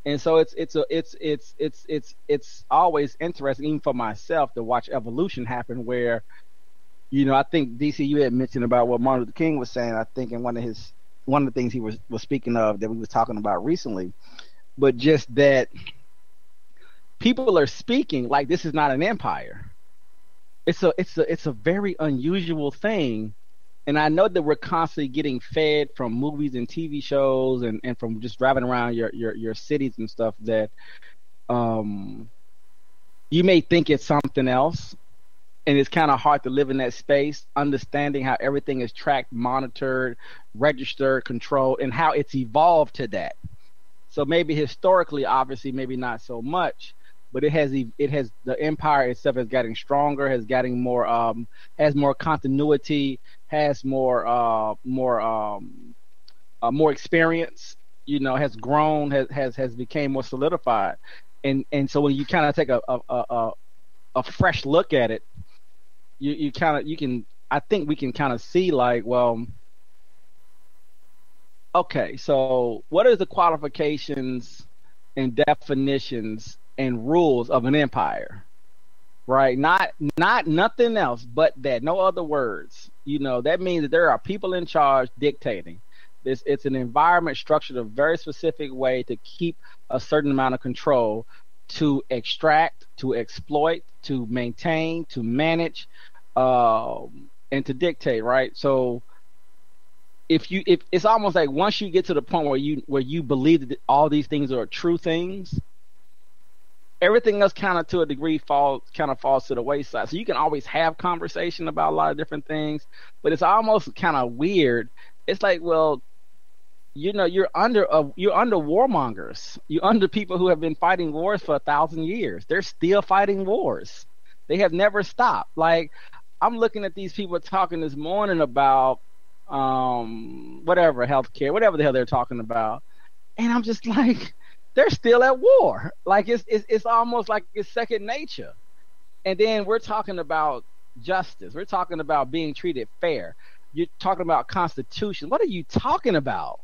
And so it's it's a it's it's it's it's it's always interesting even for myself to watch evolution happen where you know i think dc you had mentioned about what martin luther king was saying i think in one of his one of the things he was was speaking of that we was talking about recently but just that people are speaking like this is not an empire. It's a it's a it's a very unusual thing. And I know that we're constantly getting fed from movies and TV shows and, and from just driving around your, your, your cities and stuff that um you may think it's something else. And it's kind of hard to live in that space understanding how everything is tracked monitored registered controlled and how it's evolved to that so maybe historically obviously maybe not so much but it has it has the empire itself is getting stronger has getting more um has more continuity has more uh more um uh, more experience you know has grown has has has became more solidified. And and so when you kind of take a a, a a fresh look at it you you kind of you can i think we can kind of see like well okay so what are the qualifications and definitions and rules of an empire? Right not not nothing else but that no other words. You know that means that there are people in charge dictating. This it's an environment structured a very specific way to keep a certain amount of control to extract to exploit to maintain to manage um, and to dictate right? So if you if it's almost like once you get to the point where you where you believe that all these things are true things everything else kind of to a degree falls kind of falls to the wayside. So you can always have conversation about a lot of different things, but it's almost kind of weird. It's like, well, you know, you're under a, you're under warmongers. You're under people who have been fighting wars for a thousand years. They're still fighting wars. They have never stopped. Like I'm looking at these people talking this morning about um whatever healthcare, whatever the hell they're talking about, and I'm just [LAUGHS] like they're still at war. Like it's, it's it's almost like it's second nature. And then we're talking about justice. We're talking about being treated fair. You're talking about constitution. What are you talking about?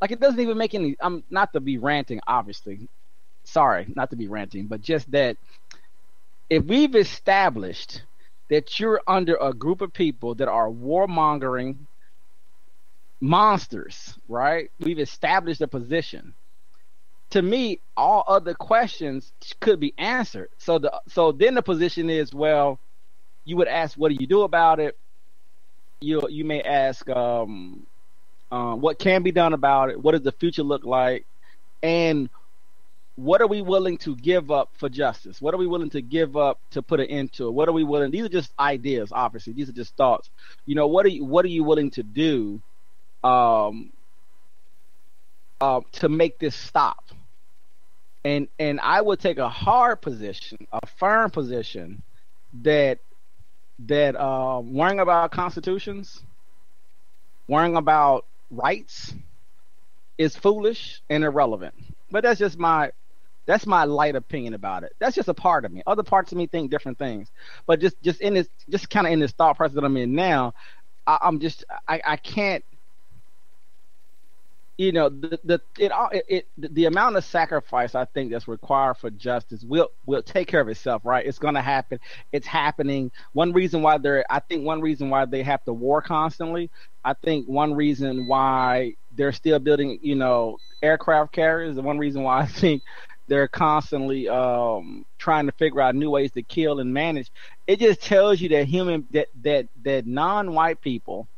Like it doesn't even make any. I'm not to be ranting, obviously. Sorry, not to be ranting, but just that if we've established that you're under a group of people that are warmongering monsters, right? We've established a position. To me, all other questions could be answered. So the so then the position is, well, you would ask, what do you do about it? You you may ask, um, uh, what can be done about it? What does the future look like? And what are we willing to give up for justice? What are we willing to give up to put an end to it? What are we willing? These are just ideas, obviously. These are just thoughts. You know, what are you what are you willing to do um, uh, to make this stop? And and I would take a hard position, a firm position that that uh, worrying about constitutions, worrying about rights, is foolish and irrelevant. But that's just my that's my light opinion about it. That's just a part of me. Other parts of me think different things. But just just in this just kind of in this thought process that I'm in now, I, am just I, I can't you know the the it, it, it the amount of sacrifice I think that's required for justice will will take care of itself, right? It's going to happen. It's happening. One reason why they're I think one reason why they have to war constantly. I think one reason why they're still building, you know, aircraft carriers. The one reason why [LAUGHS] I think they're constantly um, trying to figure out new ways to kill and manage. It just tells you that human that that that non-white people,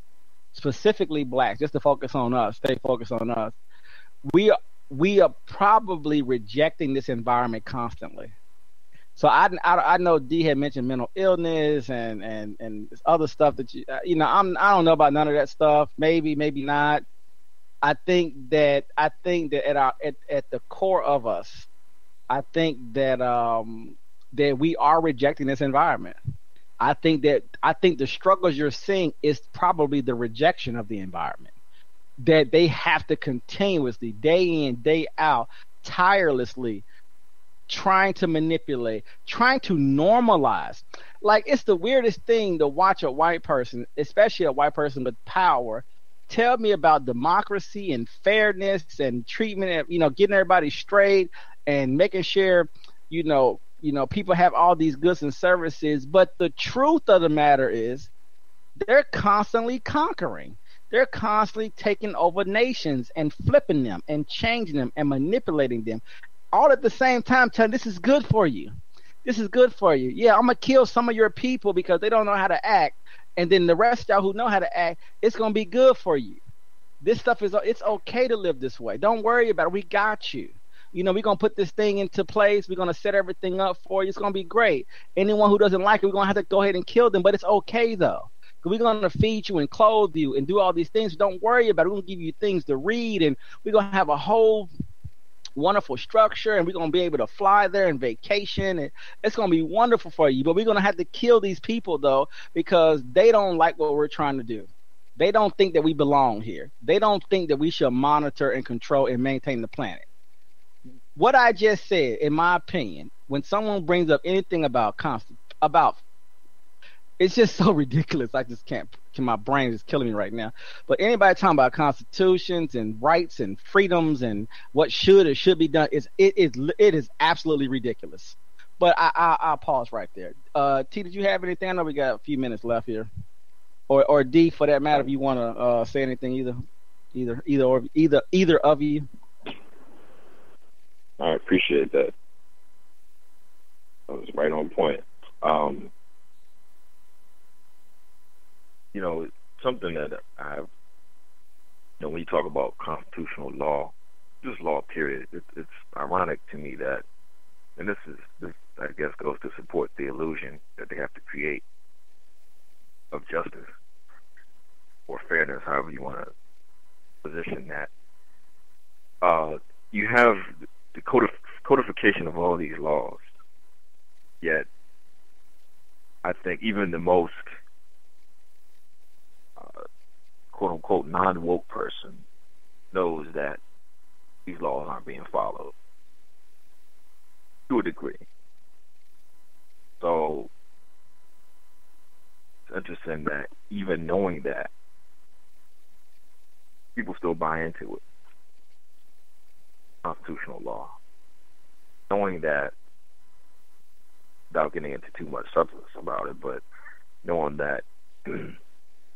specifically blacks, just to focus on us, stay focused on us. We are, we are probably rejecting this environment constantly. So I, I, I know D had mentioned mental illness and and and other stuff that you uh, you know I'm I don't know about none of that stuff. Maybe maybe not. I think that I think that at our at, at the core of us, I think that um, that we are rejecting this environment. I think that I think the struggles you're seeing is probably the rejection of the environment. That they have to continuously, day in, day out, tirelessly trying to manipulate, trying to normalize. Like it's the weirdest thing to watch a white person, especially a white person with power, tell me about democracy and fairness and treatment, you know, getting everybody straight and making sure, you know, you know, people have all these goods and services. But the truth of the matter is, they're constantly conquering. They're constantly taking over nations and flipping them and changing them and manipulating them, all at the same time. Telling this is good for you. This is good for you. Yeah, I'm gonna kill some of your people because they don't know how to act, and then the rest of y'all who know how to act, it's gonna be good for you. This stuff is it's okay to live this way. Don't worry about it. We got you you know, we're gonna put this thing into place. We're gonna set everything up for you. It's gonna be great. Anyone who doesn't like it, we're gonna have to go ahead and kill them. But it's okay though. We're gonna feed you and clothe you and do all these things. Don't worry about it. We're gonna give you things to read, and we're gonna have a whole wonderful structure, and we're gonna be able to fly there and vacation, and it's gonna be wonderful for you. But we're gonna have to kill these people though because they don't like what we're trying to do. They don't think that we belong here. They don't think that we should monitor and control and maintain the planet what I just said, in my opinion, when someone brings up anything about constant about it's just [LAUGHS] so ridiculous. I just can't. My brain is killing me right now. But anybody talking about constitutions and rights and freedoms and what should or should be done is it is it is absolutely ridiculous. But I I I'll pause right there. Uh, T, did you have anything? I know we got a few minutes left here, or or D for that matter. If you want to uh, say anything, either either either or either either of you. I appreciate that. That was right on point. Um, you know, something that I have, you know, when you talk about constitutional law, just law period, it, it's ironic to me that, and this is, this I guess goes to support the illusion that they have to create of justice or fairness, however you want to position that. Uh, you have the codification of all these laws. Yet, I think even the most uh, quote unquote non woke person knows that these laws aren't being followed to a degree. So it's interesting that even knowing that, people still buy into it constitutional law, knowing that without getting into too much substance about it, but knowing that [CLEARS THROAT]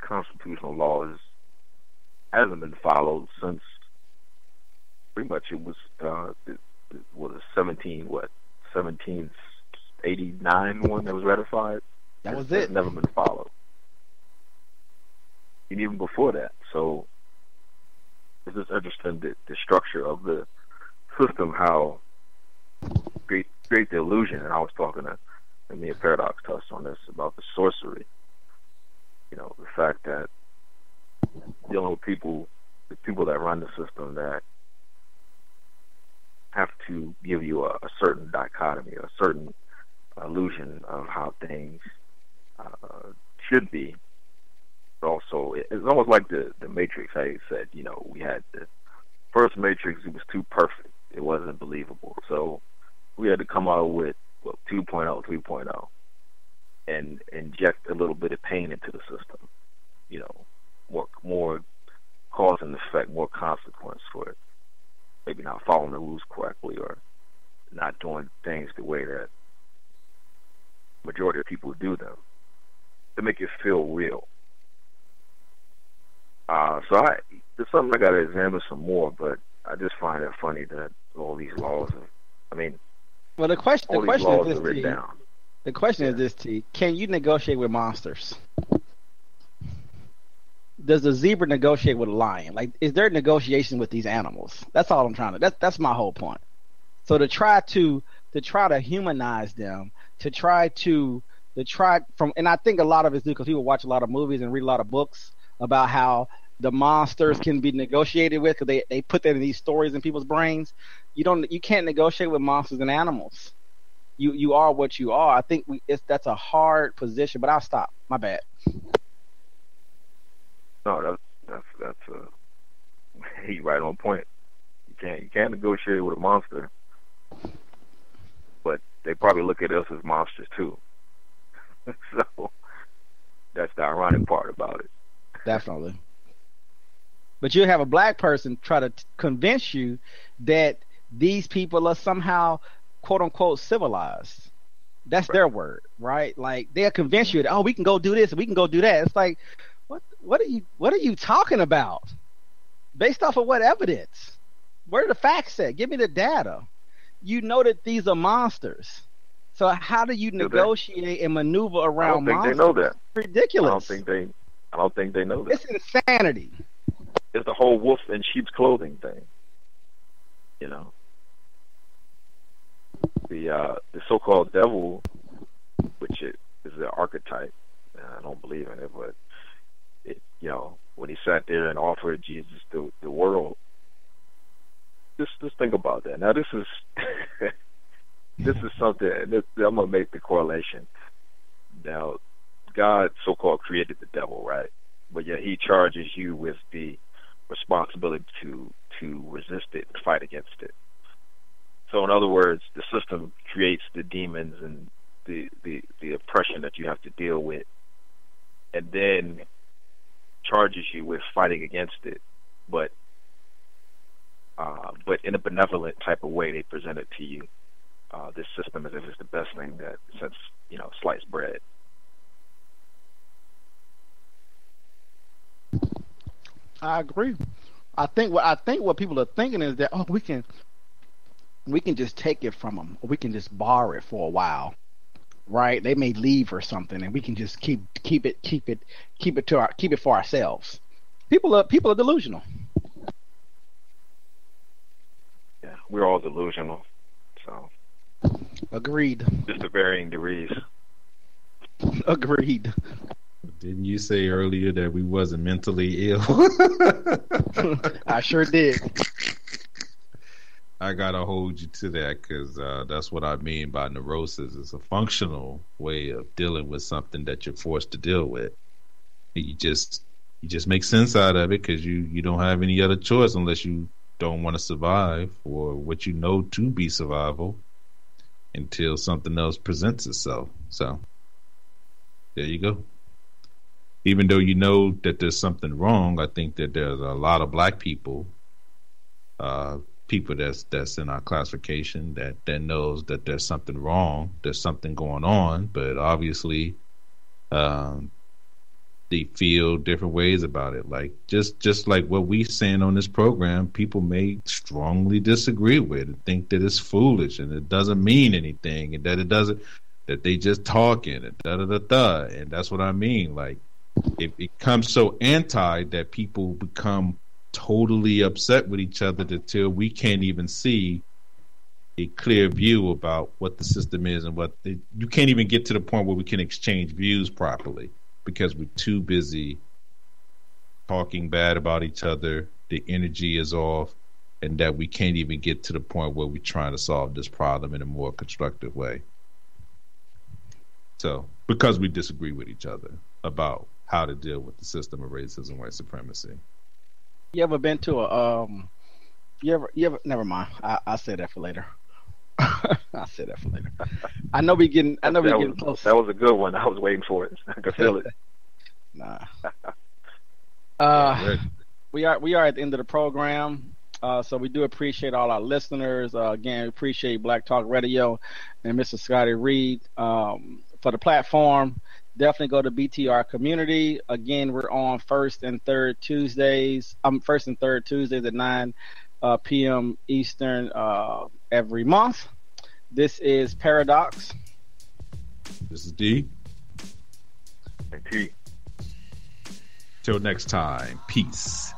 constitutional laws hasn't been followed since pretty much it was uh it, it was 17 what 1789 one that was ratified. That was it. never been followed. And even before that, so it's just interesting the, the structure of the system, how great great the illusion. And I was talking to me and Paradox touched on this about the sorcery. You know, the fact that dealing with people, the people that run the system that have to give you a, a certain dichotomy, a certain illusion of how things uh, should be. But also, it's almost like the the Matrix. I said, you know, we had the first Matrix. It was too perfect. It wasn't believable. So we had to come out with well, 2.0, 3.0, and inject a little bit of pain into the system. You know, more more cause and effect, more consequence for it. Maybe not following the rules correctly or not doing things the way that majority of people do them to make it feel real. Uh, so I, it's something I got to examine some more, but I just find it funny that all these laws, are, I mean, Well, the question the question is this: T. down. The question is this: T. Can you negotiate with monsters? Does the zebra negotiate with a lion? Like, is there negotiation with these animals? That's all I'm trying to. That's that's my whole point. So to try to to try to humanize them, to try to to try from, and I think a lot of it's because people watch a lot of movies and read a lot of books about how the monsters can be negotiated with because they they put that in these stories in people's brains. You don't you can't negotiate with monsters and animals. You you are what you are. I think we it's that's a hard position, but I'll stop. My bad. No, that's that's that's uh, [LAUGHS] he right on point. You can't you can't negotiate with a monster, but they probably look at us as monsters too. [LAUGHS] so that's the ironic part about it. Definitely. But you have a black person try to t- convince you that these people are somehow quote unquote civilized. That's their word, right? Like they'll convince you that oh we can go do this and we can go do that. It's like what what are you what are you talking about? Based off of what evidence? Where are the facts at? Give me the data. You know that these are monsters. So how do you negotiate and maneuver I around don't think monsters? they know that. Ridiculous. I don't think they. I don't think they know that. it's insanity. It's the whole wolf in sheep's clothing thing. You know, the uh, the so-called devil, which is, is the archetype. I don't believe in it, but it, you know, when he sat there and offered Jesus the the world, just just think about that. Now, this is [LAUGHS] this is something. This, I'm gonna make the correlation. Now, God so-called created the devil, right? But yet He charges you with the responsibility to to resist it, and fight against it. So, in other words, the system creates the demons and the the the oppression that you have to deal with, and then charges you with fighting against it, but uh, but in a benevolent type of way, they present it to you. Uh, this system as if it's the best thing that since you know sliced bread. I agree. I think what I think what people are thinking is that oh we can we can just take it from them or we can just borrow it for a while, right? They may leave or something, and we can just keep keep it keep it keep it to our keep it for ourselves. People are people are delusional. Yeah, we're all delusional, so Agreed. just to varying degrees. Agreed. Didn't you say earlier that we wasn't mentally ill? [LAUGHS] I sure did. I gotta hold you to that because uh, that's what I mean by neurosis. It's a functional way of dealing with something that you're forced to deal with. You just you just make sense out of it because you you don't have any other choice unless you don't want to survive or what you know to be survival until something else presents itself. So there you go. Even though you know that there's something wrong, I think that there's a lot of black people uh, people that's that's in our classification that that knows that there's something wrong, there's something going on, but obviously, um, they feel different ways about it. Like just just like what we saying on this program, people may strongly disagree with and think that it's foolish and it doesn't mean anything and that it doesn't that they just talking and da da da da. And that's what I mean. Like it becomes so anti that people become totally upset with each other until we can't even see a clear view about what the system is and what the, you can't even get to the point where we can exchange views properly because we're too busy talking bad about each other. The energy is off, and that we can't even get to the point where we're trying to solve this problem in a more constructive way. So, because we disagree with each other about how to deal with the system of racism, white supremacy. You ever been to a um? You ever? You ever? Never mind. I I say that for later. [LAUGHS] I'll say that for later. I know we getting. I know we getting was, close. That was a good one. I was waiting for it. I could feel it. [LAUGHS] [LAUGHS] nah. Uh, we are we are at the end of the program. Uh, so we do appreciate all our listeners. Uh, again, we appreciate Black Talk Radio and Mr. Scotty Reed um, for the platform. Definitely go to BTR Community. Again, we're on first and third Tuesdays. I'm um, first and third Tuesdays at nine uh, p.m. Eastern uh, every month. This is Paradox. This is D. And T. Till next time, peace.